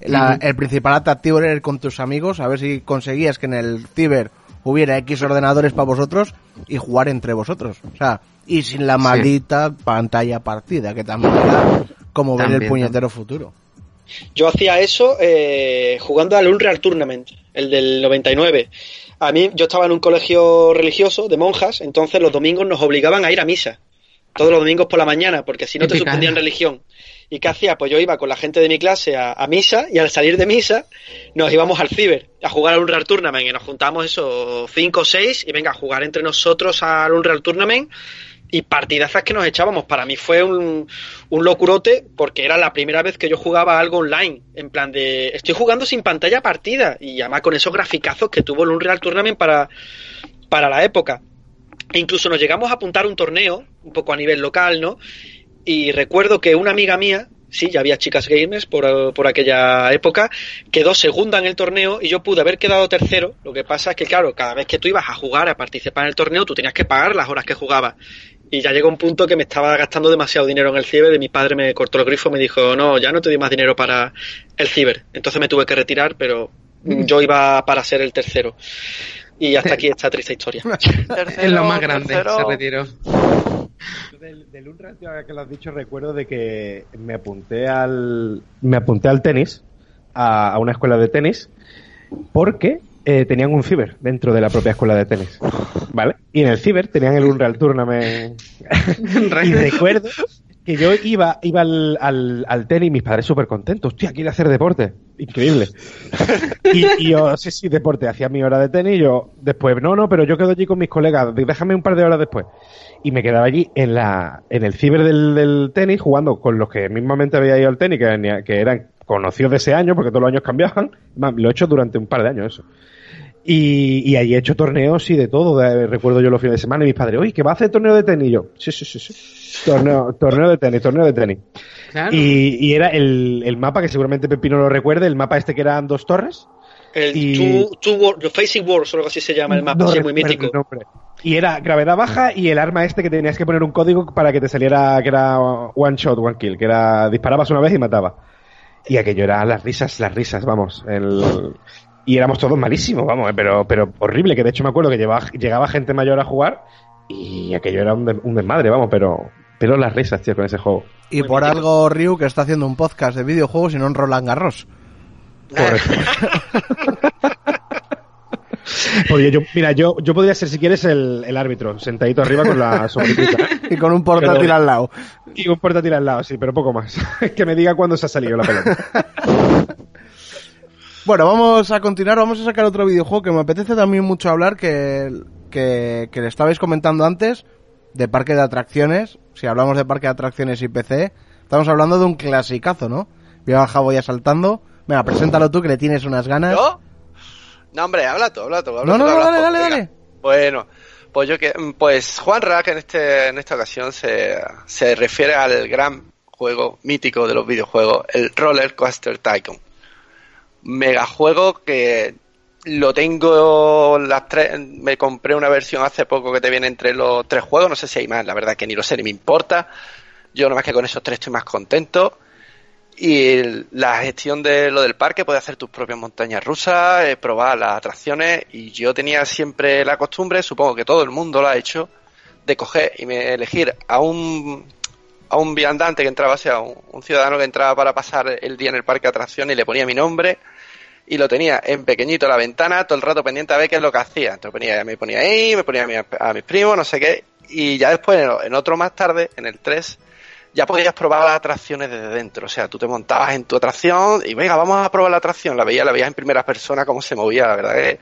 La-. El principal atractivo era ir con tus amigos, a ver si conseguías que en el ciber hubiera X ordenadores para vosotros y jugar entre vosotros. O sea, y sin la Sí. maldita pantalla partida, que también era como ver el También, puñetero futuro. Yo hacía eso eh, jugando al Unreal Tournament, el del 99. A mí, yo estaba en un colegio religioso de monjas, entonces los domingos nos obligaban a ir a misa. Todos los domingos por la mañana, porque si no te suspendían religión. ¿Y qué hacía? Pues yo iba con la gente de mi clase a, a misa y al salir de misa nos íbamos al ciber a jugar al Unreal Tournament y nos juntábamos eso, cinco o seis y venga a jugar entre nosotros al Unreal Tournament y partidazas que nos echábamos. Para mí fue un, locurote porque era la primera vez que yo jugaba algo online. En plan de, estoy jugando sin pantalla partida. Y además con esos graficazos que tuvo el Unreal Tournament para, para la época. E incluso nos llegamos a apuntar un torneo, un poco a nivel local, ¿no? Y recuerdo que una amiga mía, sí, ya había chicas gamers por, por aquella época, quedó segunda en el torneo y yo pude haber quedado tercero. Lo que pasa es que, claro, cada vez que tú ibas a jugar, a participar en el torneo, tú tenías que pagar las horas que jugabas. Y ya llegó un punto que me estaba gastando demasiado dinero en el ciber y mi padre me cortó el grifo y me dijo, no, ya no te doy más dinero para el ciber. Entonces me tuve que retirar, pero yo iba para ser el tercero. Y hasta aquí esta triste historia. Es lo más grande, tercero- se retiró. Del, del Unreal, ahora que lo has dicho, recuerdo de que me apunté al me apunté al tenis, a, a una escuela de tenis, porque eh, tenían un ciber dentro de la propia escuela de tenis, ¿vale? Y en el ciber tenían el Unreal Tournament. y recuerdo que yo iba iba al, al, al tenis, mis padres súper contentos, hostia, quiere hacer deporte, increíble. Y, y yo, sí, sí, deporte, hacía mi hora de tenis, y yo después, no, no, pero yo quedo allí con mis colegas, déjame un par de horas después. Y me quedaba allí en la en el ciber del, del tenis jugando con los que mismamente había ido al tenis, que, eran conocidos de ese año, porque todos los años cambiaban. Lo he hecho durante un par de años eso. Y, y ahí he hecho torneos y de todo. recuerdo yo los fines de semana y mis padres, oye, que va a hacer torneo de tenis. Y yo, sí, sí, sí, sí. Torneo, torneo de tenis, torneo de tenis. Claro. Y, y era el, el mapa, que seguramente Pepino lo recuerde, el mapa este que eran dos torres. El Y- Two, two War- Facing Wars o algo así se llama el mapa, No sí, muy mítico. Y era gravedad baja y el arma este que tenías que poner un código para que te saliera que era one shot, one kill, que era disparabas una vez y mataba. Y aquello era las risas, las risas, vamos. El... Y éramos todos malísimos, vamos, eh, pero, pero horrible, que de hecho me acuerdo que llevaba, llegaba gente mayor a jugar y aquello era un, de- un desmadre, vamos, pero, pero las risas, tío, con ese juego. Y por algo Ryu que está haciendo un podcast de videojuegos y no en Roland Garros. Correcto. Porque yo, mira, yo, yo podría ser, si quieres, el, el árbitro, sentadito arriba con la sombrita. y con un portátil Pero- al lado. Y un portátil al lado, sí, pero poco más. que me diga cuándo se ha salido la pelota. Bueno, vamos a continuar, vamos a sacar otro videojuego que me apetece también mucho hablar, que, que, que le estabais comentando antes, de parque de atracciones. Si hablamos de parque de atracciones y PC, estamos hablando de un clasicazo, ¿no? Veo a Javo ya saltando. Venga, preséntalo tú, que le tienes unas ganas. ¿Yo? No, hombre, habla tú, habla tú. habla No, no, no, dale, dale, dale. Bueno, pues yo que, pues Juan Rack en este, en esta ocasión se, se refiere al gran juego mítico de los videojuegos, el Roller Coaster Tycoon. Megajuego que lo tengo las tres, me compré una versión hace poco que te viene entre los tres juegos, no sé si hay más, la verdad que ni lo sé ni me importa. Yo nomás que con esos tres estoy más contento. Y la gestión de lo del parque, puedes hacer tus propias montañas rusas, eh, probar las atracciones. Y yo tenía siempre la costumbre, supongo que todo el mundo lo ha hecho, de coger y me elegir a un a un viandante que entraba, o sea, un, un ciudadano que entraba para pasar el día en el parque de atracciones y le ponía mi nombre y lo tenía en pequeñito la ventana, todo el rato pendiente a ver qué es lo que hacía. Entonces ponía, me ponía ahí, me ponía a, mi- mis primos, no sé qué, y ya después, en, otro más tarde, en el 3, ya podías probar las atracciones desde dentro. O sea, tú te montabas en tu atracción y venga, vamos a probar la atracción. La veías, la veías en primera persona cómo se movía, la verdad que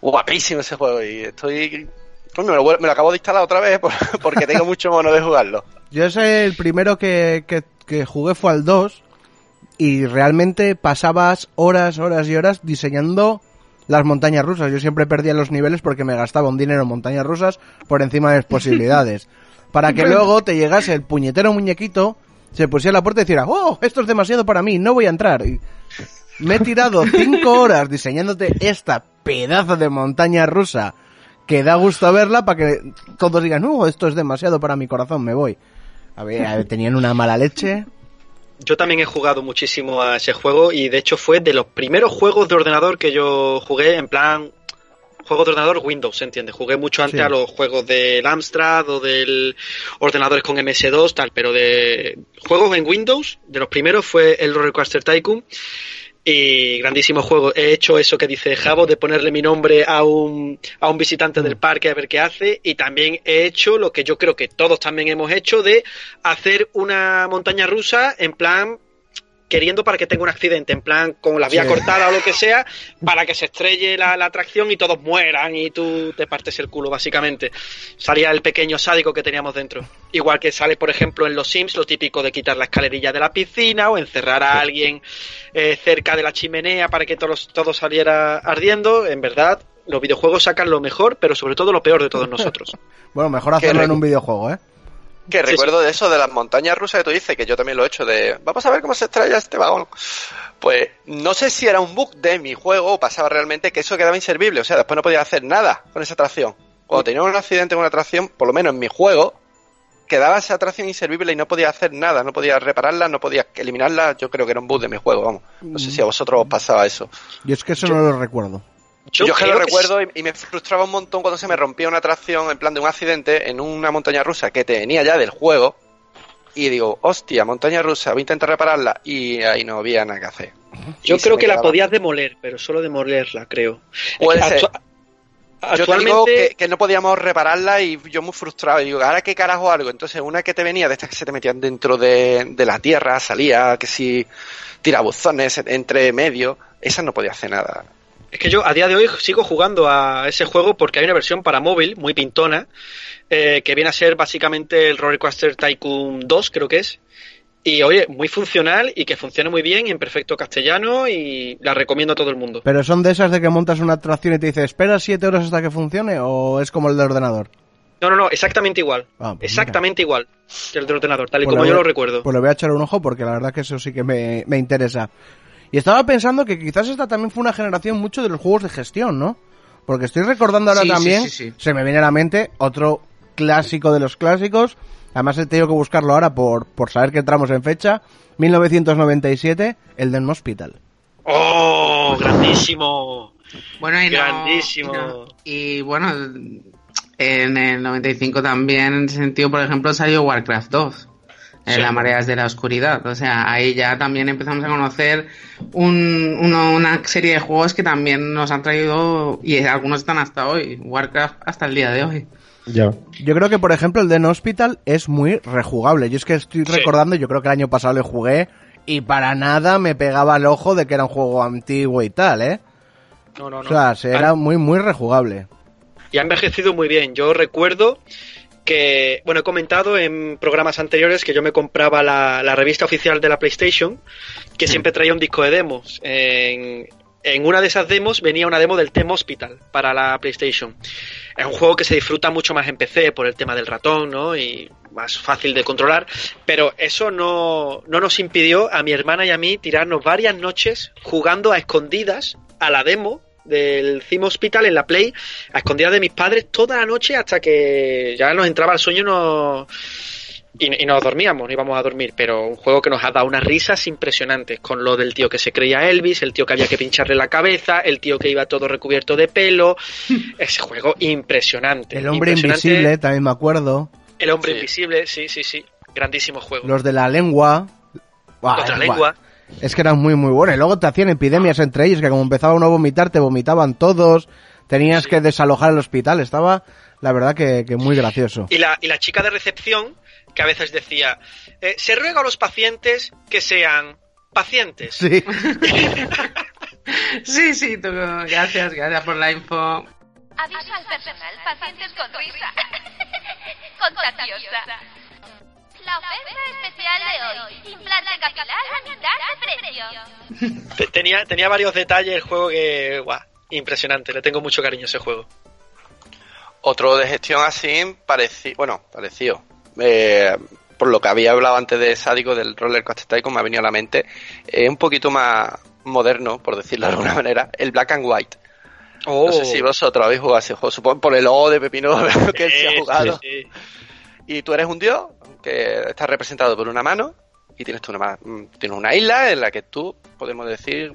guapísimo ese juego. Y estoy. Me, lo, me lo acabo de instalar otra vez por- porque tengo mucho mono de jugarlo. Yo ese, el primero que, que, que jugué fue al 2 y realmente pasabas horas, horas y horas diseñando las montañas rusas. Yo siempre perdía los niveles porque me gastaba un dinero en montañas rusas por encima de mis posibilidades. Para que luego te llegase el puñetero muñequito, se pusiera a la puerta y dijera, oh, esto es demasiado para mí, no voy a entrar. Y me he tirado cinco horas diseñándote esta pedazo de montaña rusa que da gusto verla para que todos digan, no, esto es demasiado para mi corazón, me voy. A ver, tenían una mala leche. Yo también he jugado muchísimo a ese juego y de hecho fue de los primeros juegos de ordenador que yo jugué en plan juego de ordenador Windows, ¿se entiende? Jugué mucho antes Sí. a los juegos del Amstrad o del ordenadores con MS2 tal, pero de juegos en Windows, de los primeros fue el Roller Coaster Tycoon y grandísimo juego. He hecho eso que dice Javo de ponerle mi nombre a un, a un visitante del parque a ver qué hace. Y también he hecho lo que yo creo que todos también hemos hecho de hacer una montaña rusa en plan queriendo para que tenga un accidente, en plan con la vía Sí. cortada o lo que sea, para que se estrelle la, la atracción y todos mueran y tú te partes el culo, básicamente. Salía el pequeño sádico que teníamos dentro. Igual que sale, por ejemplo, en los Sims, lo típico de quitar la escalerilla de la piscina o encerrar a alguien eh, cerca de la chimenea para que todos, todo saliera ardiendo. En verdad, los videojuegos sacan lo mejor, pero sobre todo lo peor de todos nosotros. Bueno, mejor hacerlo en un videojuego, ¿eh? Que Sí, recuerdo de eso de las montañas rusas que tú dices, que yo también lo he hecho, de vamos a ver cómo se estrella este vagón. Pues no sé si era un bug de mi juego o pasaba realmente que eso quedaba inservible, o sea, después no podía hacer nada con esa atracción. Cuando tenía un accidente con una atracción, por lo menos en mi juego, quedaba esa atracción inservible y no podía hacer nada, no podía repararla, no podía eliminarla, yo creo que era un bug de mi juego, vamos. No sé si a vosotros os pasaba eso. Yo es que eso no lo recuerdo. Yo, que creo lo recuerdo y, y me frustraba un montón cuando se me rompía una atracción en plan de un accidente en una montaña rusa que tenía ya del juego. Y digo, hostia, montaña rusa, voy a intentar repararla. Y ahí no había nada que hacer. Yo Y creo que la podías demoler, pero solo demolerla, creo. Puede Es que ser. actua- Yo te digo actualmente, que, que no podíamos repararla y yo muy frustrado. Y digo, ¿ahora qué carajo algo? Entonces, una que te venía de estas que se te metían dentro de, de la tierra, salía, que si tirabuzones entre medio, esa no podía hacer nada. Es que yo a día de hoy sigo jugando a ese juego porque hay una versión para móvil muy pintona eh, que viene a ser básicamente el Roller Coaster Tycoon 2, creo que es. Y oye, muy funcional y que funciona muy bien y en perfecto castellano y la recomiendo a todo el mundo. Pero son de esas de que montas una atracción y te dice, espera siete horas hasta que funcione, o es como el de ordenador. No, no, no, exactamente igual. Ah, pues exactamente igual que el del ordenador, tal y Pues como yo lo recuerdo. Pues le voy a echar un ojo porque la verdad que eso sí que me, me interesa. Y estaba pensando que quizás esta también fue una generación mucho de los juegos de gestión, ¿no? Porque estoy recordando ahora Sí, también, sí, sí. se me viene a la mente otro clásico de los clásicos. Además he tenido que buscarlo ahora por, por saber que entramos en fecha. 1997, el Den Hospital. ¡Oh! ¡Grandísimo! Bueno, y, no- Grandísimo. y no- y bueno, en el 95 también, en ese sentido, por ejemplo, salió Warcraft 2. En Sí. las mareas de la oscuridad. O sea, ahí ya también empezamos a conocer un- uno- una serie de juegos que también nos han traído, y algunos están hasta hoy, Warcraft hasta el día de hoy. Ya. Yo creo que, por ejemplo, el Den Hospital es muy rejugable. Yo es que estoy Sí. recordando, yo creo que el año pasado le jugué y para nada me pegaba el ojo de que era un juego antiguo y tal, ¿eh? No, no, no. O sea, se- era muy, muy rejugable. Y ha envejecido muy bien. Yo recuerdo que, bueno, he comentado en programas anteriores que yo me compraba la, la revista oficial de la PlayStation, que siempre traía un disco de demos. En, en una de esas demos venía una demo del Theme Hospital para la PlayStation. Es un juego que se disfruta mucho más en PC por el tema del ratón, ¿no? Y más fácil de controlar. Pero eso no, no nos impidió a mi hermana y a mí tirarnos varias noches jugando a escondidas a la demo del Theme Hospital en la Play, a escondidas de mis padres toda la noche hasta que ya nos entraba el sueño y nos, y, y nos dormíamos, no íbamos a dormir, pero un juego que nos ha dado unas risas impresionantes, con lo del tío que se creía Elvis, el tío que había que pincharle la cabeza, el tío que iba todo recubierto de pelo, ese juego impresionante. El hombre impresionante. invisible, también me acuerdo. El hombre Sí. invisible, sí, sí, sí, grandísimo juego. Los de la lengua. Buah, lengua. Es que eran muy, muy buenos. Y luego te hacían epidemias entre ellos, que como empezaba uno a vomitar, te vomitaban todos. Tenías que desalojar el hospital. Estaba, la verdad, que, que muy gracioso. Y la, y la chica de recepción, que a veces decía, eh, se ruega a los pacientes que sean pacientes. Sí. Sí, sí, tú, gracias, gracias por la info. Aviso al personal, pacientes con risa. Contagiosa. La oferta especial de hoy. Implante capilar a mitad de precio. Te- Tenía, tenía varios detalles el juego que, guau, impresionante, le tengo mucho cariño a ese juego. Otro de gestión así, parecido, bueno, parecido. Eh, por lo que había hablado antes de Sádico del Roller Coaster Tycoon, me ha venido a la mente, eh, un poquito más moderno, por decirlo de alguna manera, el Black and White. No sé si vosotros habéis jugado ese juego, supongo por el O de Pepino que él se ha jugado. sí, sí. Y tú eres un dios que está representado por una mano y tienes, tú una, mm, tienes una isla en la que tú, podemos decir,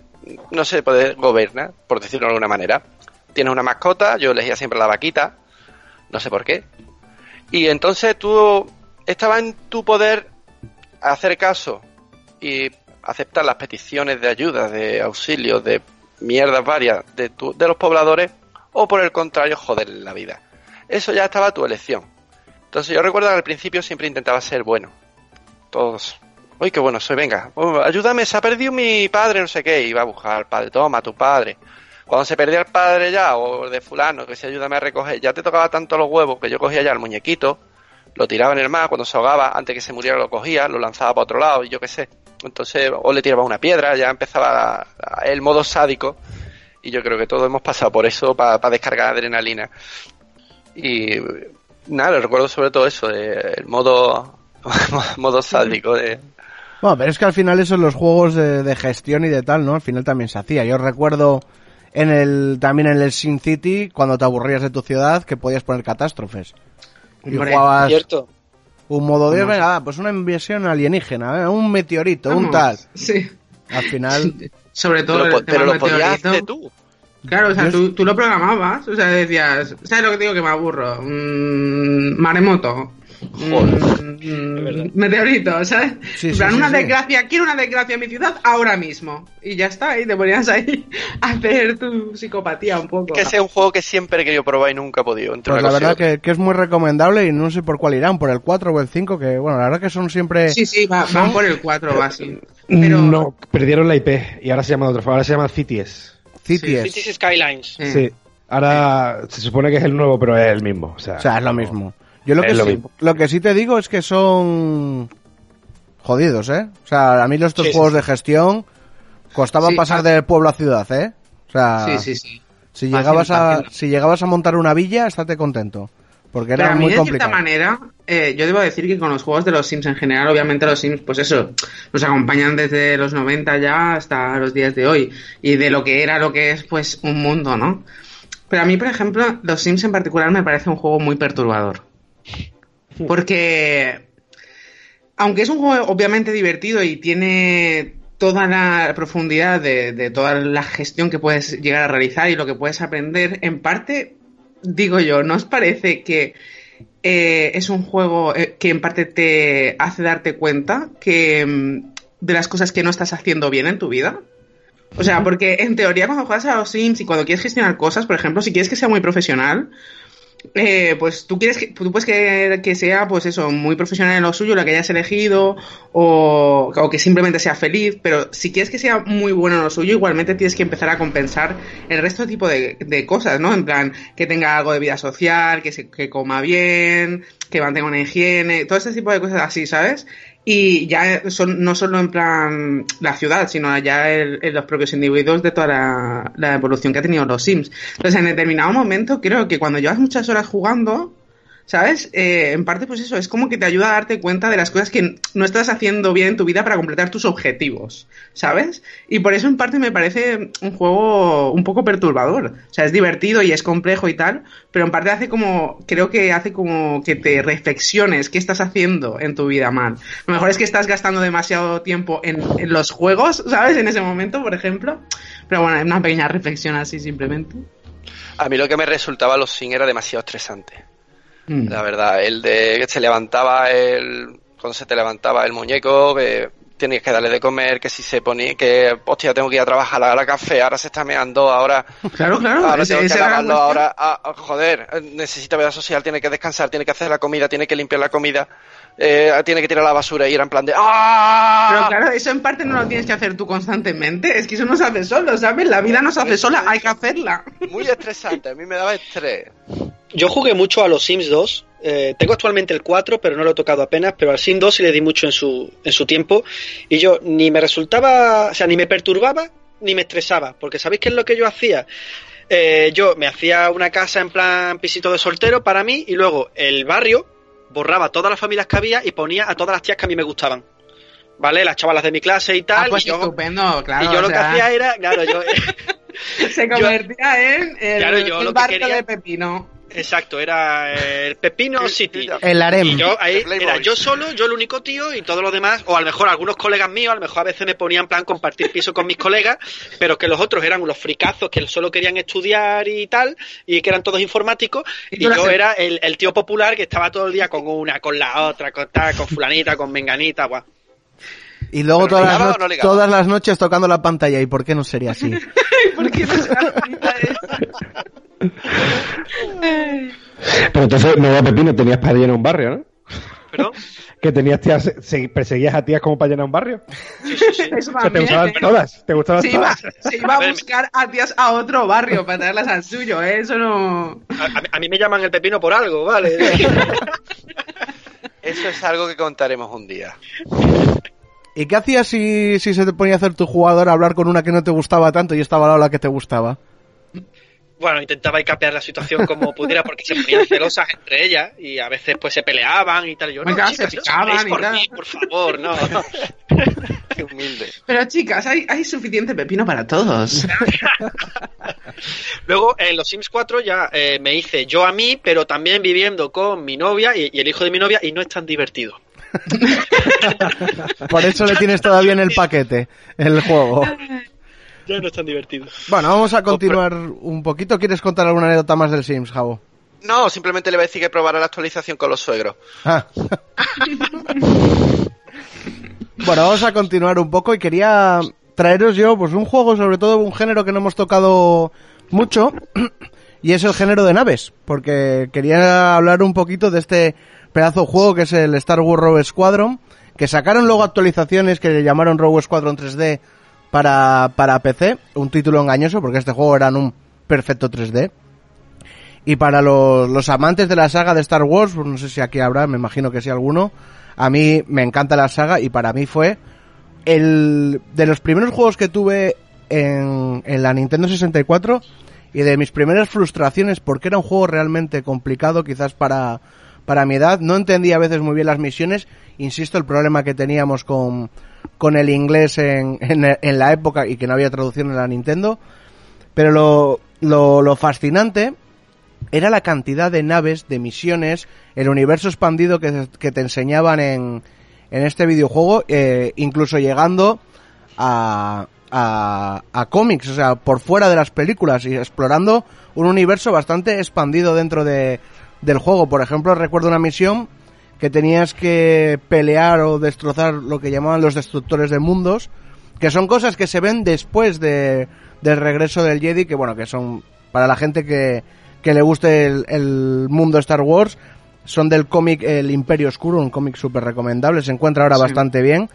no sé, puedes gobernar, por decirlo de alguna manera. Tienes una mascota, yo elegía siempre la vaquita, no sé por qué. Y entonces tú estaba en tu poder hacer caso y aceptar las peticiones de ayuda, de auxilio, de mierdas varias de, tu- de los pobladores, o por el contrario, joder la vida. Eso ya estaba a tu elección. Entonces yo recuerdo que al principio siempre intentaba ser bueno. Todos, uy, qué bueno soy, venga, oh, ayúdame, se ha perdido mi padre, no sé qué, iba a buscar al padre, toma, tu padre. Cuando se perdía el padre ya, o de fulano, que se ayúdame a recoger, ya te tocaba tanto los huevos que yo cogía ya el muñequito, lo tiraba en el mar, cuando se ahogaba, antes que se muriera lo cogía, lo lanzaba para otro lado, y yo qué sé. Entonces, o le tiraba una piedra, ya empezaba el modo sádico, y yo creo que todos hemos pasado por eso para descargar adrenalina. Y nada, recuerdo sobre todo eso, de, el modo, modo sádico de... Bueno, pero es que al final eso en los juegos de, de gestión y de tal, ¿no? Al final también se hacía. Yo recuerdo en el también en el Sin City, cuando te aburrías de tu ciudad, que podías poner catástrofes. Y Hombre, jugabas Cierto. un modo de, venga, pues una invasión alienígena, ¿eh? un meteorito, un tal. Sí. Al final, Sobre todo Pero, el tema pero lo podías meteorito. hacer tú. Claro, o sea, tú, tú lo programabas, o sea, decías, ¿sabes lo que te digo que me aburro? Mm, maremoto. Mm, verdad. meteorito, ¿sabes? Sí, en sí, plan, sí, una sí. desgracia, quiero una desgracia en mi ciudad ahora mismo. Y ya está, y te ponías ahí a hacer tu psicopatía un poco. Que ese es un juego que siempre he querido probar y nunca he podido. Entre pues la verdad que, que es muy recomendable y no sé por cuál irán, por el 4 o el 5, que bueno, la verdad que son siempre... Sí, sí, va- van por el 4 va así. Pero, No, perdieron la IP y ahora se llama forma, ahora se llama Cities. Cities. Cities Skylines. Sí. Ahora se supone que es el nuevo, pero es el mismo. O sea, O sea, es lo mismo. Yo lo que, lo sí, lo que sí te digo es que son jodidos, ¿eh? O sea, a mí los Sí, sí, juegos sí. de gestión costaba Sí, pasar ah. de pueblo a ciudad, ¿eh? O sea, sí, sí, sí. si Fácil, llegabas a si llegabas a montar una villa, estate contento, porque Pero era a mí, muy de complicado. cierta manera, eh, yo debo decir que con los juegos de los Sims en general, obviamente los Sims, pues eso, nos acompañan desde los 90 ya hasta los días de hoy. Y de lo que era lo que es, pues, un mundo, ¿no? Pero a mí, por ejemplo, los Sims en particular me parece un juego muy perturbador. Porque, aunque es un juego obviamente divertido y tiene toda la profundidad de, de toda la gestión que puedes llegar a realizar y lo que puedes aprender, en parte digo yo, ¿no os parece que eh, es un juego eh, que en parte te hace darte cuenta que mm, de las cosas que no estás haciendo bien en tu vida? O sea, porque en teoría cuando juegas a los Sims y cuando quieres gestionar cosas, por ejemplo, si quieres que sea muy profesional, eh, pues tú quieres que, tú puedes que, que sea, pues eso, muy profesional en lo suyo, lo que hayas elegido, o, o que simplemente sea feliz, pero si quieres que sea muy bueno en lo suyo, igualmente tienes que empezar a compensar el resto de tipo de, de cosas, ¿no? En plan, que tenga algo de vida social, que, se, que coma bien, que mantenga una higiene, todo ese tipo de cosas así, ¿sabes? Y ya son, no solo en plan la ciudad, sino ya el- los propios individuos de toda la, la evolución que ha tenido los Sims. Entonces, en determinado momento, creo que cuando llevas muchas horas jugando, ¿sabes? Eh, en parte, pues eso, es como que te ayuda a darte cuenta de las cosas que no estás haciendo bien en tu vida para completar tus objetivos, ¿sabes? Y por eso, en parte, me parece un juego un poco perturbador. O sea, es divertido y es complejo y tal, pero en parte hace como, creo que hace como que te reflexiones qué estás haciendo en tu vida mal. Lo mejor es que estás gastando demasiado tiempo en, en los juegos, ¿sabes? En ese momento, por ejemplo. Pero bueno, una pequeña reflexión así simplemente. A mí lo que me resultaba los Sims era demasiado estresante. Mm. La verdad, el de que se levantaba el. Cuando se te levantaba el muñeco, que tenías que darle de comer, que si se ponía. Que, hostia, tengo que ir a trabajar a la café, ahora se está meando, ahora. Claro, claro. Ahora ese- tengo que lavarlo, ahora. ah, joder, eh, necesita vida social, tiene que descansar, tiene que hacer la comida, tiene que limpiar la comida, eh, tiene que tirar la basura y era en plan de. ¡Ah! Pero claro, eso en parte no lo tienes que hacer tú constantemente. Es que eso no se hace solo, ¿sabes? La vida no se hace sola, hay que hacerla. Muy estresante, a mí me daba estrés. Yo jugué mucho a los Sims 2. eh, tengo actualmente el 4, pero no lo he tocado apenas. Pero al Sims 2 sí le di mucho en su, en su tiempo. Y yo ni me resultaba, o sea, ni me perturbaba ni me estresaba. Porque ¿sabéis qué es lo que yo hacía? Eh, yo me hacía una casa en plan pisito de soltero para mí. Y luego el barrio borraba todas las familias que había y ponía a todas las tías que a mí me gustaban. ¿Vale? Las chavalas de mi clase y tal. Ah, pues y yo, estupendo, claro. y yo lo que hacía era, claro, yo. Se convertía en el, Claro, yo el que quería- de Pepino. Exacto, era eh, el Pepino City. El harem. Y yo ahí era yo solo, yo el único tío y todos los demás, o a lo mejor algunos colegas míos, a lo mejor a veces me ponían en plan compartir piso con mis colegas, pero que los otros eran unos fricazos que solo querían estudiar y tal, y que eran todos informáticos, Y yo era el, el tío popular que estaba todo el día con una, con la otra, con tal, con fulanita, con menganita, guau. Y luego ¿Pero todas las, ligaba no- todas las noches tocando la pantalla. ¿Y por qué no sería así? ¿Por qué no da? Pero entonces, no Pepino, tenías para llenar un barrio, ¿no? ¿Perdón? Que tenías tías, se- perseguías a tías como para llenar un barrio. Sí, sí, sí. Eso O sea, te gustaban todas, te gustaban Se iba, todas. se iba A a ver, buscar a tías a otro barrio para traerlas al suyo, ¿eh? Eso no... A, a mí me llaman el Pepino por algo, ¿vale? Eso es algo que contaremos un día. ¿Y qué hacías si, si se te ponía a hacer tu jugador a hablar con una que no te gustaba tanto y estaba lado la que te gustaba? Bueno, intentaba capear la situación como pudiera porque se ponían celosas entre ellas y a veces pues se peleaban y tal. Yo, no, Venga, chicas, se no picaban por tal. mí, por favor, no. Qué humilde. Pero chicas, hay, hay suficiente pepino para todos. Luego en los Sims 4 ya eh, me hice yo a mí, pero también viviendo con mi novia y, y el hijo de mi novia y no es tan divertido. Por eso le tienes todavía en el paquete el juego. Ya no es tan divertido. Bueno, vamos a continuar un poquito. ¿Quieres contar alguna anécdota más del Sims, Javo? No, simplemente le voy a decir que probara la actualización con los suegros. Ah. bueno, vamos a continuar un poco y quería traeros yo pues un juego, sobre todo un género que no hemos tocado mucho y es el género de naves, porque quería hablar un poquito de este pedazo de juego que es el Star Wars Rogue Squadron, que sacaron luego actualizaciones que le llamaron Rogue Squadron 3D para, para PC, un título engañoso porque este juego era en un perfecto 3D. Y para los, los amantes de la saga de Star Wars, pues no sé si aquí habrá, me imagino que sí alguno. A mí me encanta la saga y para mí fue el de los primeros juegos que tuve en, en la Nintendo 64 y de mis primeras frustraciones porque era un juego realmente complicado quizás para, para mi edad. No entendía a veces muy bien las misiones. Insisto, el problema que teníamos con, con el inglés en, en, en la época y que no había traducción en la Nintendo. Pero lo, lo, lo fascinante era la cantidad de naves, de misiones, el universo expandido que, que te enseñaban en, en este videojuego, eh, incluso llegando a, a, a cómics, o sea, por fuera de las películas y explorando un universo bastante expandido dentro de, del juego. Por ejemplo, recuerdo una misión que tenías que pelear o destrozar lo que llamaban los destructores de mundos, que son cosas que se ven después de, del regreso del Jedi, que bueno, que son para la gente que, que le guste el, el mundo Star Wars, son del cómic El Imperio Oscuro, un cómic súper recomendable, se encuentra ahora Sí. bastante bien,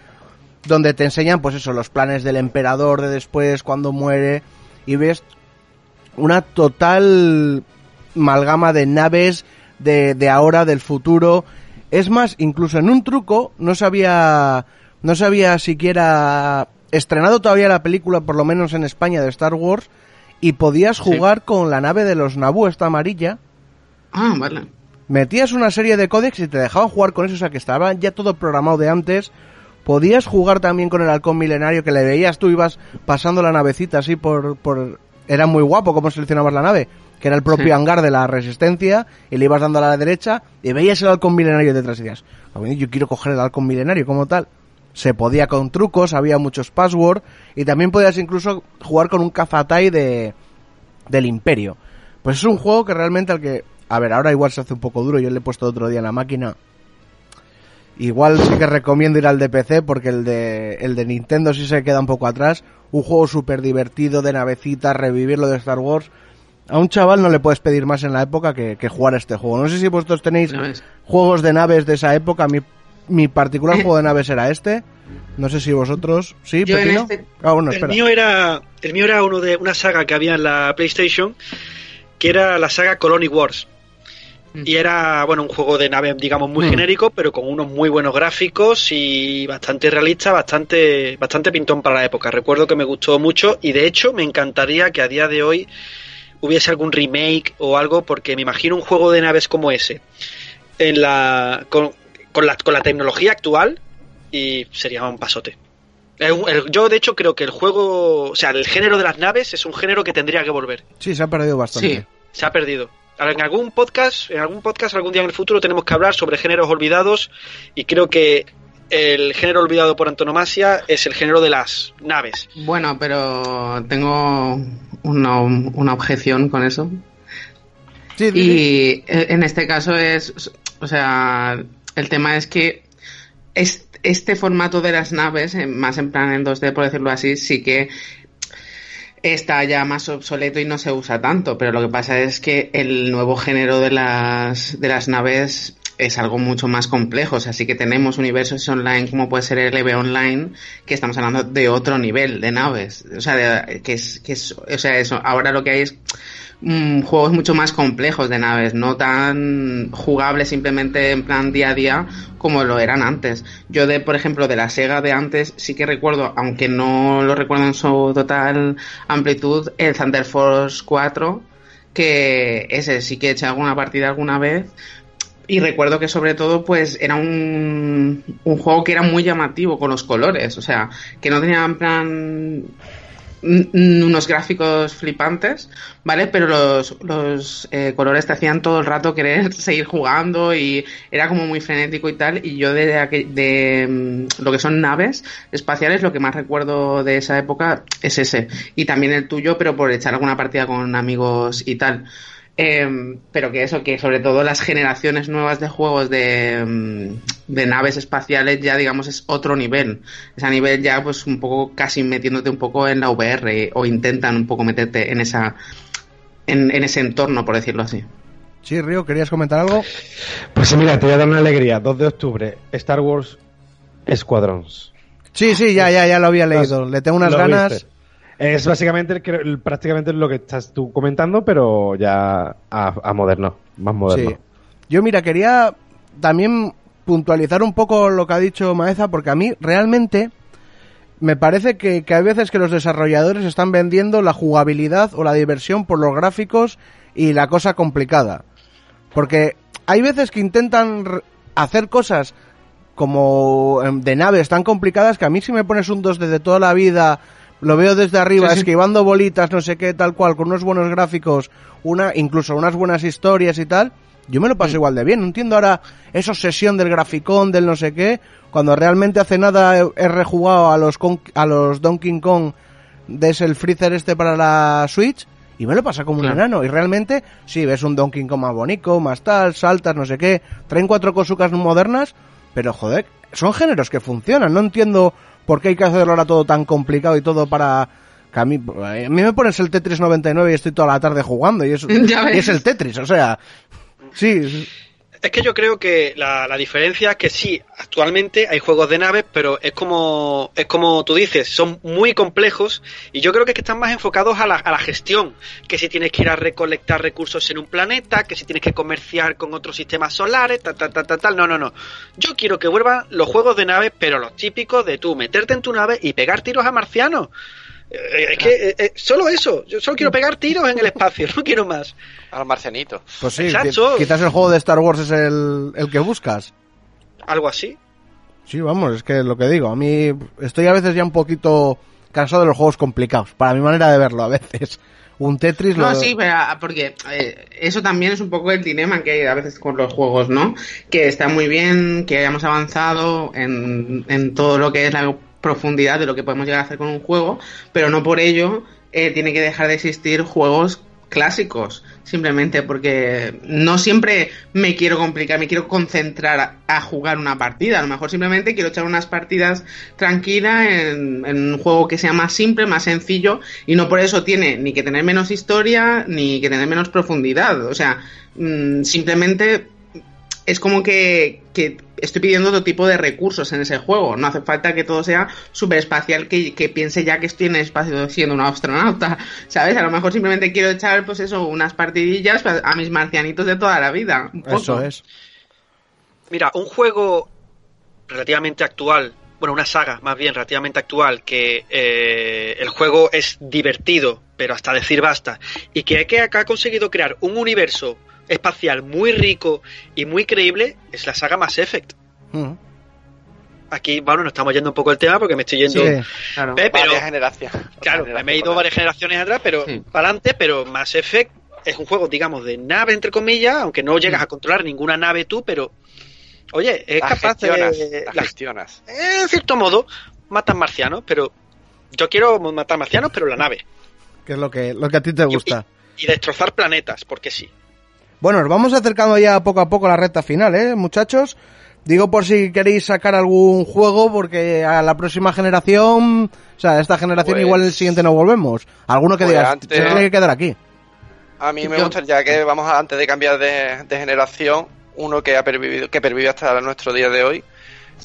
donde te enseñan pues eso, los planes del emperador de después, cuando muere, y ves una total malgama de naves de, de ahora, del futuro. Es más, incluso en un truco no se había, no se había siquiera estrenado todavía la película, por lo menos en España, de Star Wars, y podías Sí. jugar con la nave de los Naboo, esta amarilla. Ah, vale. Metías una serie de códex y te dejaban jugar con eso, o sea que estaba ya todo programado de antes. Podías jugar también con el halcón milenario que le veías tú, ibas pasando la navecita así por... por... Era muy guapo cómo seleccionabas la nave, que era el propio Sí. hangar de la resistencia, y le ibas dando a la derecha y veías el halcón milenario detrás y decías, "Joder, yo quiero coger el halcón milenario como tal. Se podía con trucos, había muchos passwords, y también podías incluso jugar con un cazatai de, del imperio. Pues es un juego que realmente al que... A ver, ahora igual se hace un poco duro, yo le he puesto otro día en la máquina. Igual sí que recomiendo ir al de PC porque el de, el de Nintendo sí se queda un poco atrás. Un juego súper divertido de navecitas, revivir lo de Star Wars. A un chaval no le puedes pedir más en la época que, que jugar a este juego. No sé si vosotros tenéis juegos de naves de esa época. Mi, mi particular juego de naves era este. No sé si vosotros... ¿Sí, Yo Pepino? este- Ah, bueno, el mío era el mío era uno de una saga que había en la PlayStation que era la saga Colony Wars Mm. y era bueno un juego de nave digamos muy Mm. genérico pero con unos muy buenos gráficos y bastante realista bastante bastante pintón para la época recuerdo que me gustó mucho y de hecho me encantaría que a día de hoy hubiese algún remake o algo porque me imagino un juego de naves como ese en la con, con la con la tecnología actual y sería un pasote el- yo de hecho creo que el juego o sea el género de las naves es un género que tendría que volver Sí, se ha perdido bastante. Sí. se ha perdido. Ahora, en algún podcast, en algún podcast algún día en el futuro tenemos que hablar sobre géneros olvidados y creo que el género olvidado por antonomasia es el género de las naves. Bueno, pero tengo una, una objeción con eso. Sí. Y eh, en este caso es, o sea, el tema es que es- este formato de las naves, más en plan en 2D, por decirlo así, sí que está ya más obsoleto y no se usa tanto, pero lo que pasa es que el nuevo género de las, de las naves es algo mucho más complejo, o sea, sí que tenemos universos online como puede ser el EVE Online, que estamos hablando de otro nivel de naves, o sea, de- que es, que es, o sea, eso, ahora lo que hay es mm, juegos mucho más complejos de naves, no tan jugables simplemente en plan día a día como lo eran antes. Yo de, por ejemplo, de la Sega de antes sí que recuerdo, aunque no lo recuerdo en su total amplitud, el Thunder Force 4, que ese sí que he hecho alguna partida alguna vez. Y recuerdo que sobre todo pues era un, un juego que era muy llamativo con los colores, o sea, que no tenía en plan unos gráficos flipantes, ¿vale? Pero los, los eh, colores te hacían todo el rato querer seguir jugando y era como muy frenético y tal. Y yo de, aqu- de mm, lo que son naves espaciales, lo que más recuerdo de esa época es ese. Y también el tuyo, pero por echar alguna partida con amigos y tal. Eh, pero que eso, que sobre todo las generaciones nuevas de juegos de, mm, de naves espaciales ya digamos es otro nivel. Es a nivel ya pues un poco casi metiéndote un poco en la VR o intentan un poco meterte en esa en, en ese entorno, por decirlo así. Sí, Río, ¿querías comentar algo? Pues sí, mira, te voy a dar una alegría. 2 de octubre, Star Wars Squadrons. Sí, sí, ya, ya, ya lo había leído. Le tengo unas ¿Lo ganas. viste? Es básicamente prácticamente lo que estás tú comentando, pero ya a, a moderno, más moderno. Sí. Yo, mira, quería también puntualizar un poco lo que ha dicho Maeza, porque a mí realmente me parece que, hay veces que los desarrolladores están vendiendo la jugabilidad o la diversión por los gráficos y la cosa complicada. Porque hay veces que intentan hacer cosas como em, de naves tan complicadas que a mí si me pones un 2D de toda la vida, lo veo desde arriba, Sí, sí. esquivando bolitas, no sé qué, tal cual, con unos buenos gráficos, una incluso unas buenas historias y tal, yo me lo paso igual de bien. No entiendo ahora esa obsesión del graficón, del no sé qué, cuando realmente hace nada he, rejugado a los, Con- a los Donkey Kong des el freezer este para la Switch y me lo pasa como un enano. Y realmente, sí, ves un Donkey Kong más bonito, más tal, saltas, no sé qué, traen cuatro cosucas modernas, pero joder, son géneros que funcionan. No entiendo por qué hay que hacerlo ahora todo tan complicado y todo para... que a, mí, a mí me pones el Tetris 99 y estoy toda la tarde jugando y es, y es el Tetris, o sea... Sí, Es que yo creo que la, la diferencia es que sí, actualmente hay juegos de naves, pero es como, es como tú dices, son muy complejos y yo creo que, es que están más enfocados a la, a la gestión, que si tienes que ir a recolectar recursos en un planeta, que si tienes que comerciar con otros sistemas solares, tal, tal, tal, tal, tal. No, no, no. Yo quiero que vuelvan los juegos de naves, pero los típicos de tú meterte en tu nave y pegar tiros a marcianos. Eh, Es que eh, eh, solo eso, yo solo quiero pegar tiros en el espacio, no quiero más. Al marcianito. pues sí, Exacto. quizás el juego de Star Wars es el, el que buscas. Algo así. Sí, vamos, es que es lo que digo. A mí estoy a veces ya un poquito cansado de los juegos complicados, para mi manera de verlo a veces. Un Tetris lo... No, sí, pero, ah, porque eh, eso también es un poco el dilema que hay a veces con los juegos, ¿no? Que está muy bien que hayamos avanzado en, en todo lo que es la profundidad de lo que podemos llegar a hacer con un juego, pero no por ello eh, tiene que dejar de existir juegos clásicos, simplemente porque no siempre me quiero complicar, me quiero concentrar a, jugar una partida, a lo mejor simplemente quiero echar unas partidas tranquilas en, en un juego que sea más simple, más sencillo, y no por eso tiene ni que tener menos historia, ni que tener menos profundidad, o sea, mm, simplemente es como que estoy pidiendo otro tipo de recursos en ese juego. No hace falta que todo sea súper espacial, que, que piense ya que estoy en el espacio siendo un astronauta, ¿sabes? A lo mejor simplemente quiero echar, pues eso, unas partidillas a mis marcianitos de toda la vida. un poco. Eso es. Mira, un juego relativamente actual, bueno, una saga más bien relativamente actual, que eh, el juego es divertido, pero hasta decir basta, y que, que ha conseguido crear un universo espacial muy rico y muy creíble, es la saga Mass Effect. Mm. Aquí, bueno, nos estamos yendo un poco el tema porque me estoy yendo... Sí. Claro. Eh, pero, Varias generaciones. claro, me he ido varias generaciones atrás, pero Sí. para adelante, pero Mass Effect es un juego, digamos, de nave, entre comillas, aunque no llegas a controlar ninguna nave tú, pero... Oye, es Las capaz gestionas, de... las la- gestionas. en cierto modo, matan marcianos, pero yo quiero matar marcianos, pero la nave. Que es lo que, lo que a ti te gusta. Y destrozar planetas, porque sí. Bueno, nos vamos acercando ya poco a poco a la recta final, ¿eh, muchachos? Digo por si queréis sacar algún juego, porque a la próxima generación, o sea, a esta generación Pues- igual el siguiente no volvemos. Alguno que Pues digas, antes- se tiene que quedar aquí. A mí me Yo- gusta, ya que vamos a- antes de cambiar de, de generación, uno que ha pervivido, que pervive hasta nuestro día de hoy,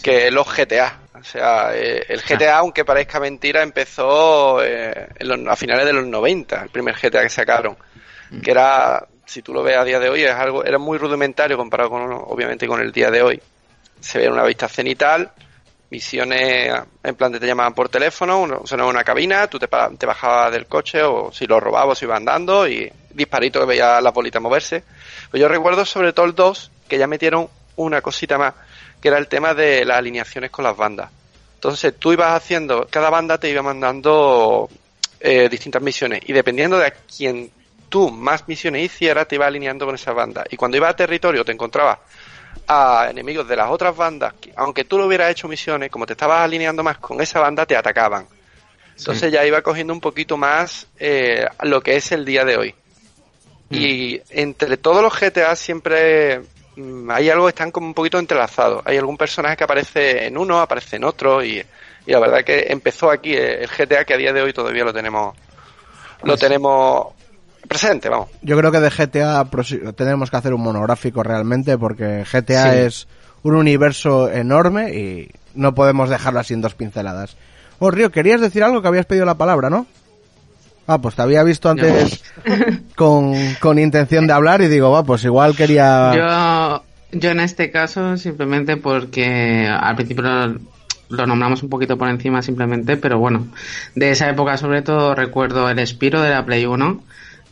que es los GTA. O sea, eh, el GTA, aunque parezca mentira, empezó eh, en los- a finales de los 90, el primer GTA que sacaron. Que era, si tú lo ves a día de hoy, es algo, era muy rudimentario comparado con, obviamente, con el día de hoy. Se ve una vista cenital, misiones en plan de te llamaban por teléfono, uno, sonaba una cabina, tú te, te bajabas del coche o si lo robabas o iba andando y disparito que veía la bolita moverse. Pues yo recuerdo sobre todo el 2 que ya metieron una cosita más, que era el tema de las alineaciones con las bandas. Entonces tú ibas haciendo, cada banda te iba mandando eh, distintas misiones y dependiendo de a quién tú más misiones hicieras, te iba alineando con esa banda. Y cuando ibas a territorio te encontrabas a enemigos de las otras bandas, que, aunque tú lo hubieras hecho misiones, como te estabas alineando más con esa banda, te atacaban. Entonces ya iba cogiendo un poquito más eh, lo que es el día de hoy. Y entre todos los GTA siempre mm, hay algo que están como un poquito entrelazados. Hay algún personaje que aparece en uno, aparece en otro y, y la verdad que empezó aquí eh, el GTA que a día de hoy todavía lo tenemos lo tenemos presente, vamos. Yo creo que de GTA tenemos que hacer un monográfico realmente, porque GTA Sí. es un universo enorme y no podemos dejarlo así en dos pinceladas. Oh, Río, querías decir algo que habías pedido la palabra, ¿no? Ah, pues te había visto antes con, con intención de hablar y digo, va, pues igual quería... Yo, yo en este caso, simplemente porque al principio lo, lo nombramos un poquito por encima simplemente, pero bueno, de esa época sobre todo recuerdo el Spiro de la Play 1,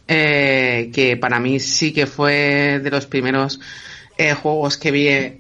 eh, que para mí sí que fue de los primeros eh, juegos que vi, eh,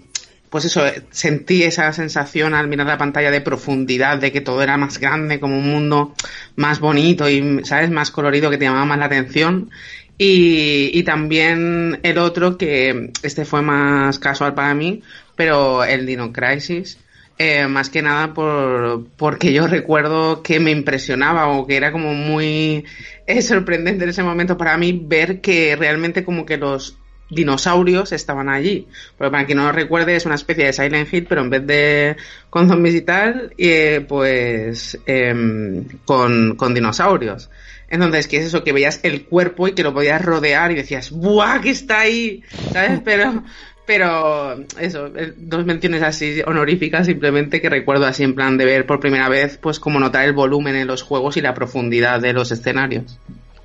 pues eso, sentí esa sensación al mirar la pantalla de profundidad, de que todo era más grande, como un mundo más bonito y, ¿sabes?, más colorido que te llamaba más la atención. Y, y también el otro que este fue más casual para mí, pero el Dino Crisis, eh, más que nada por, porque yo recuerdo que me impresionaba o que era como muy eh, sorprendente en ese momento para mí ver que realmente como que los dinosaurios estaban allí. Porque para quien no lo recuerde, es una especie de Silent Hill, pero en vez de con zombies y tal, eh, pues em, con, con dinosaurios. Entonces, ¿qué es eso? Que veías el cuerpo y que lo podías rodear y decías, ¡buah, que está ahí! ¿Sabes? Pero, pero eso, dos menciones así honoríficas simplemente que recuerdo así en plan de ver por primera vez, pues como notar el volumen en los juegos y la profundidad de los escenarios.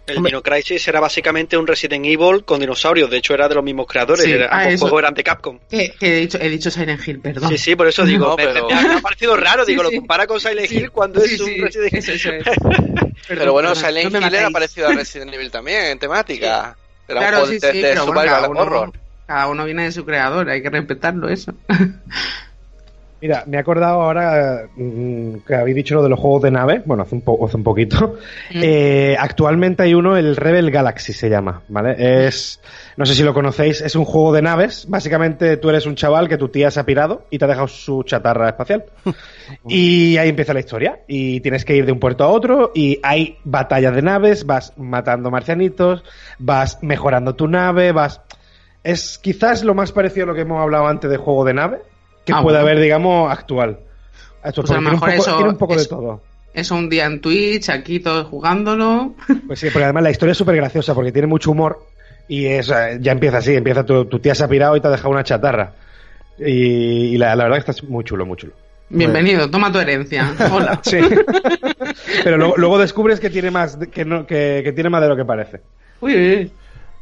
El Dino Crisis era básicamente un Resident Evil con dinosaurios, de hecho era de los mismos creadores, Sí, era, ah, ambos eso. juegos eran de Capcom. Que, que he, dicho, he dicho Silent Hill, perdón. Sí, sí, por eso digo, No, me, pero- me ha, me ha parecido raro, Sí, digo, sí. lo compara con Silent Sí, Hill cuando sí, es un sí, Resident eso, eso es. Pero bueno, Silent no Hill era parecido a Resident Evil también, en temática. Era Claro, un juego sí, de, sí, de bueno, survival cada horror. uno, cada uno viene de su creador, hay que respetarlo eso. Mira, me he acordado ahora mm, que habéis dicho lo de los juegos de nave, bueno, hace un, po- hace un poquito. Eh, actualmente hay uno, el Rebel Galaxy se llama, ¿vale? Es, no sé si lo conocéis, es un juego de naves. Básicamente tú eres un chaval que tu tía se ha pirado y te ha dejado su chatarra espacial. y ahí empieza la historia. Y tienes que ir de un puerto a otro y hay batallas de naves, vas matando marcianitos, vas mejorando tu nave, vas... Es quizás lo más parecido a lo que hemos hablado antes de juego de nave que Ah, puede bueno. haber, digamos, actual. Pues a lo tiene, un mejor poco, eso- tiene un poco de eso- todo. Eso un día en Twitch, aquí todos jugándolo. Pues sí, porque además la historia es súper graciosa porque tiene mucho humor y es, eh, ya empieza así, empieza tu, tu tía se ha pirado y te ha dejado una chatarra. Y, y la, la verdad que está muy chulo, muy chulo. Bienvenido, toma tu herencia. Hola. Sí. Pero luego, luego descubres que tiene más que, no, que, que tiene más de lo que parece. Uy, uy, uy.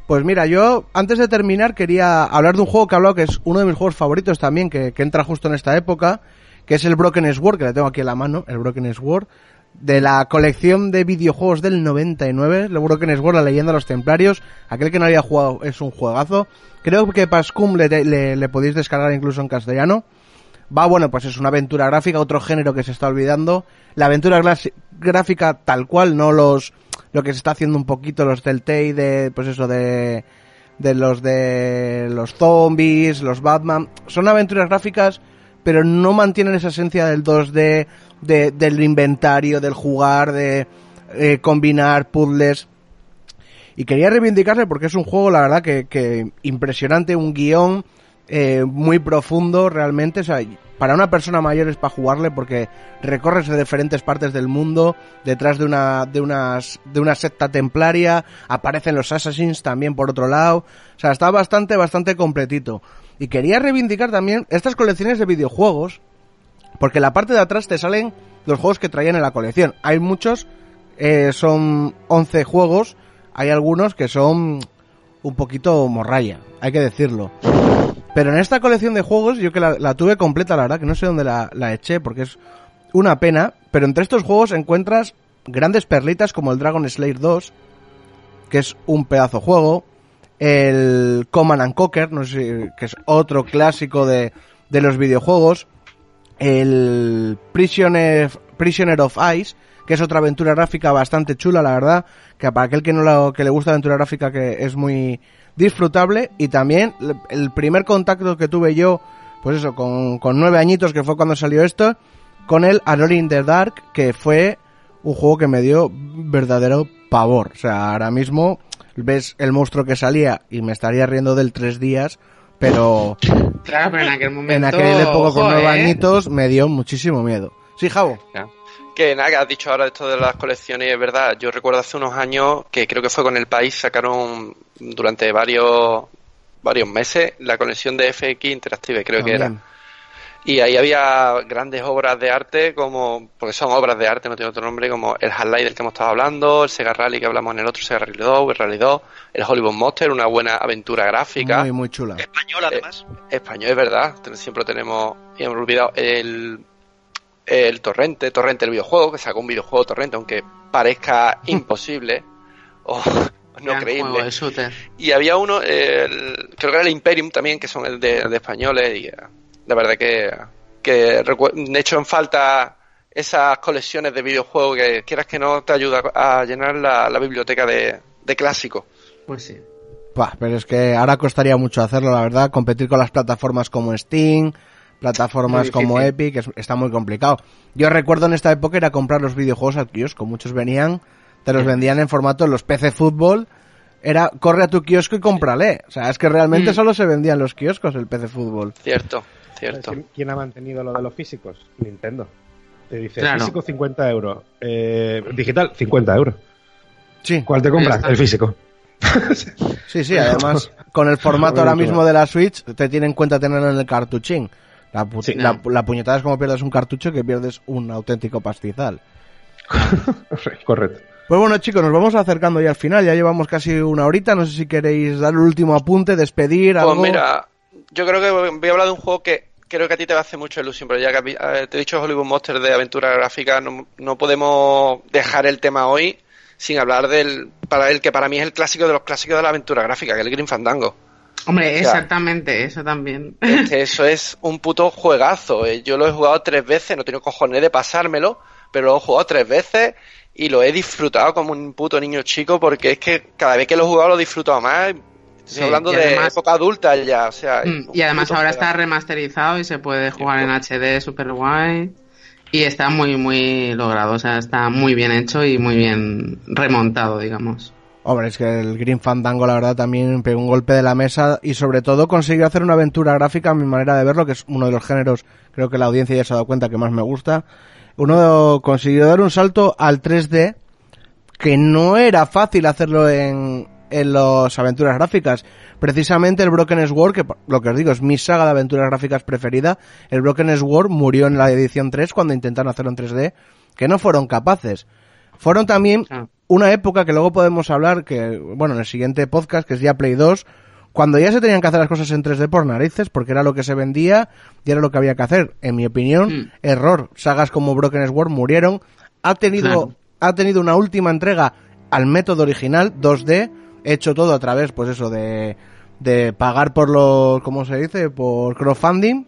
Pues mira, yo antes de terminar quería hablar de un juego que he hablado que es uno de mis juegos favoritos también, que, entra justo en esta época, que es el Broken Sword, que le tengo aquí en la mano, el Broken Sword, de la colección de videojuegos del 99, el Broken Sword, la leyenda de los templarios, aquel que no había jugado es un juegazo. Creo que Pascum le, le, podéis descargar incluso en castellano. Va, bueno, pues es una aventura gráfica, otro género que se está olvidando. La aventura gráfica tal cual, no los lo que se está haciendo un poquito los Telltale de pues eso de de los de los zombies, los Batman, son aventuras gráficas, pero no mantienen esa esencia del 2D, de, del inventario, del jugar, de eh, combinar puzzles. Y quería reivindicarle porque es un juego, la verdad, que, que impresionante, un guion eh, muy profundo realmente. O sea, para una persona mayor es para jugarle porque recorres de diferentes partes del mundo, detrás de una, de unas, de una secta templaria, aparecen los assassins también por otro lado. O sea, está bastante, bastante completito. Y quería reivindicar también estas colecciones de videojuegos, porque en la parte de atrás te salen los juegos que traían en la colección. Hay muchos, eh, son 11 juegos, hay algunos que son un poquito morralla, hay que decirlo. Pero en esta colección de juegos, yo que la, tuve completa, la verdad, que no sé dónde la, eché, porque es una pena, pero entre estos juegos encuentras grandes perlitas como el Dragon Slayer 2, que es un pedazo juego, el Command and Conquer, no sé, que es otro clásico de, de los videojuegos, el Prisoner, Prisoner of Ice, que es otra aventura gráfica bastante chula, la verdad, que para aquel que no lo, que le gusta la aventura gráfica que es muy disfrutable y también el primer contacto que tuve yo, pues eso, con, con nueve añitos que fue cuando salió esto, con el Alone in the Dark, que fue un juego que me dio verdadero pavor. O sea, ahora mismo ves el monstruo que salía y me estaría riendo del tres días, pero Claro, pero en aquel momento. en aquel época con nueve ¿eh? añitos me dio muchísimo miedo. Sí, Javo. Que nada, que has dicho ahora esto de las colecciones, es verdad. Yo recuerdo hace unos años que creo que fue con el país, sacaron durante varios varios meses la colección de FX Interactive, creo que era. Y ahí había grandes obras de arte, como, porque son obras de arte, no tiene otro nombre, como el Half-Life del que hemos estado hablando, el Sega Rally que hablamos en el otro, Sega Rally 2, el Rally 2, el Hollywood Monster, una buena aventura gráfica. Muy, muy chula. Español, además. Español, es verdad, siempre lo tenemos, y hemos olvidado el, el Torrente, Torrente el videojuego, que sacó un videojuego Torrente, aunque parezca imposible o no Gran creíble. juego de shooter. Y había uno, el- creo que era el Imperium también, que son el de, de españoles, y eh, la verdad que, que de hecho en falta esas colecciones de videojuegos que quieras que no te ayuda a llenar la, la biblioteca de, de clásicos. Pues sí. Buah, pero es que ahora costaría mucho hacerlo, la verdad. Competir con las plataformas como Steam, plataformas como. Epic, es- está muy complicado. Yo recuerdo en esta época era comprar los videojuegos al kiosco, muchos venían, te los vendían en formato los PC Fútbol, era corre a tu kiosco y cómprale. O sea, es que realmente Mm. solo se vendía en los kioscos el PC Fútbol. Cierto, cierto. ¿Quién, ha mantenido lo de los físicos? Nintendo. Te dice, Claro. físico 50 euros. Eh, digital, 50 euros. Sí, ¿Cuál te compras? El físico. sí, sí, además con el formato ahora mismo de la Switch te tiene en cuenta tenerlo en el cartuchín. La, pu- Sí. la, la puñetada es como pierdes un cartucho que pierdes un auténtico pastizal. Correcto. Pues bueno, chicos, nos vamos acercando ya al final. Ya llevamos casi una horita. No sé si queréis dar el último apunte, despedir, algo. Pues mira, yo creo que voy a hablar de un juego que creo que a ti te va a hacer mucha ilusión, pero ya que eh, te he dicho Hollywood Monster de aventura gráfica, no, no podemos dejar el tema hoy sin hablar del para el que para mí es el clásico de los clásicos de la aventura gráfica, que es el Green Fandango. Hombre, O sea, exactamente, eso también. Es que eso es un puto juegazo. eh. Yo lo he jugado tres veces, no tengo cojones de pasármelo, pero lo he jugado tres veces y lo he disfrutado como un puto niño chico porque es que cada vez que lo he jugado lo he disfrutado más. Estoy Sí, hablando de época adulta ya, o sea. Mm, y además ahora está remasterizado y se puede jugar en HD super guay. Y está muy, muy logrado, o sea, está muy bien hecho y muy bien remontado, digamos. Hombre, es que el Green Fandango, la verdad, también pegó un golpe de la mesa y sobre todo consiguió hacer una aventura gráfica, a mi manera de verlo, que es uno de los géneros, creo que la audiencia ya se ha dado cuenta que más me gusta. Uno consiguió dar un salto al 3D, que no era fácil hacerlo en, en las aventuras gráficas. Precisamente el Broken Sword, que lo que os digo es mi saga de aventuras gráficas preferida, el Broken Sword murió en la edición 3 cuando intentaron hacerlo en 3D, que no fueron capaces. Fueron también Ah. Una época que luego podemos hablar, que bueno, en el siguiente podcast, que es ya Play 2, cuando ya se tenían que hacer las cosas en 3D por narices, porque era lo que se vendía y era lo que había que hacer. En mi opinión, Mm. error. Sagas como Broken Sword murieron. Ha tenido, Claro. ha tenido una última entrega al método original, 2D, hecho todo a través, pues eso, de, de pagar por los, ¿cómo se dice? Por crowdfunding,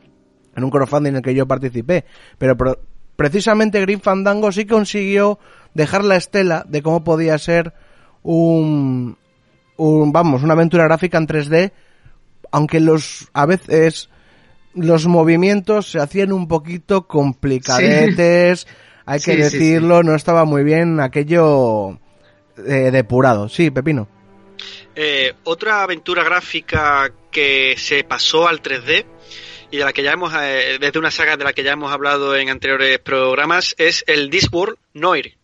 en un crowdfunding en el que yo participé. Pero pro- precisamente Green Fandango sí consiguió dejar la estela de cómo podía ser un, un vamos, una aventura gráfica en 3D, aunque los a veces los movimientos se hacían un poquito complicadetes, hay que Sí, sí, decirlo, no estaba muy bien aquello eh, depurado. Sí, Pepino. Eh, otra aventura gráfica que se pasó al 3D y de la que ya hemos, eh, desde una saga de la que ya hemos hablado en anteriores programas, es el Discworld Noir.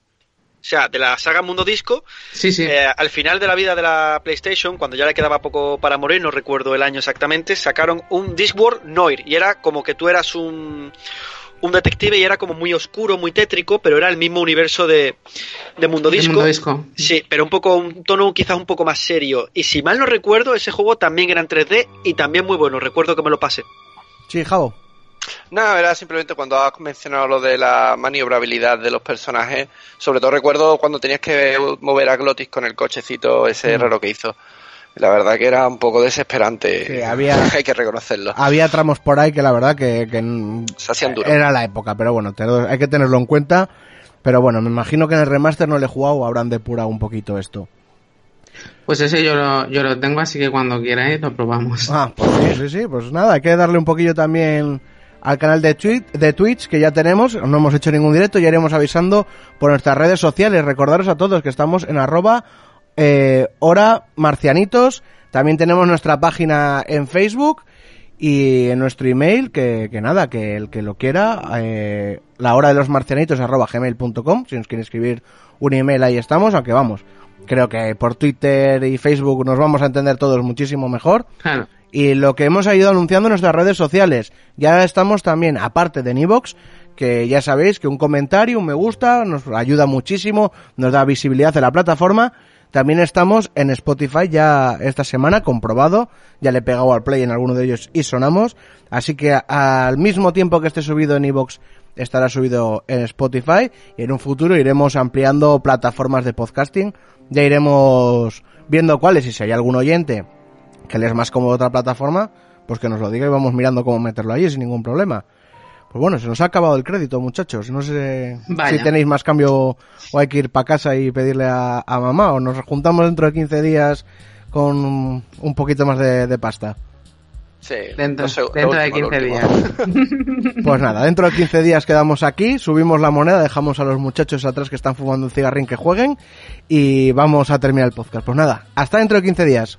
O sea, de la saga Mundo Disco, Sí, sí. eh, al final de la vida de la PlayStation, cuando ya le quedaba poco para morir, no recuerdo el año exactamente, sacaron un Discworld Noir. Y era como que tú eras un, un detective y era como muy oscuro, muy tétrico, pero era el mismo universo de, de Mundo Disco. mundo disco. Sí, pero un poco un tono quizás un poco más serio. Y si mal no recuerdo, ese juego también era en 3D y también muy bueno. Recuerdo que me lo pasé. Sí, Javo. No, era simplemente cuando has mencionado lo de la maniobrabilidad de los personajes. Sobre todo recuerdo cuando tenías que mover a Glotis con el cochecito ese raro que hizo. La verdad que era un poco desesperante. Sí, había- Hay que reconocerlo. Había tramos por ahí que la verdad que, que Se hacían duros. era la época, pero bueno, hay que tenerlo en cuenta. Pero bueno, me imagino que en el remaster no le he jugado o habrán depurado un poquito esto. Pues ese yo lo, yo lo tengo, así que cuando queráis lo probamos. Ah, pues sí, sí, sí, pues nada, hay que darle un poquillo también al canal de Twitch, de que ya tenemos, no hemos hecho ningún directo, ya iremos avisando por nuestras redes sociales. Recordaros a todos que estamos en arroba eh, hora marcianitos, también tenemos nuestra página en Facebook y en nuestro email, que, que nada, que el que lo quiera, eh, la hora de los marcianitos arroba gmail.com, si nos quiere escribir un email ahí estamos, aunque vamos, creo que por Twitter y Facebook nos vamos a entender todos muchísimo mejor. Claro. Y lo que hemos ido anunciando en nuestras redes sociales. Ya estamos también, aparte de Nivox, que ya sabéis que un comentario, un me gusta, nos ayuda muchísimo, nos da visibilidad en la plataforma. También estamos en Spotify ya esta semana, comprobado. Ya le he pegado al play en alguno de ellos y sonamos. Así que a- al mismo tiempo que esté subido en Evox, estará subido en Spotify. Y en un futuro iremos ampliando plataformas de podcasting. Ya iremos viendo cuáles y si hay algún oyente que le es más cómodo otra plataforma, pues que nos lo diga y vamos mirando cómo meterlo allí sin ningún problema. Pues bueno, se nos ha acabado el crédito, muchachos. No sé Vaya. si tenéis más cambio o hay que ir para casa y pedirle a, a mamá o nos juntamos dentro de 15 días con un poquito más de, de pasta. Sí, Dentro, lo lo de último, 15 lo días. Pues nada, dentro de 15 días quedamos aquí, subimos la moneda, dejamos a los muchachos atrás que están fumando un cigarrín que jueguen y vamos a terminar el podcast. Pues nada, hasta dentro de 15 días.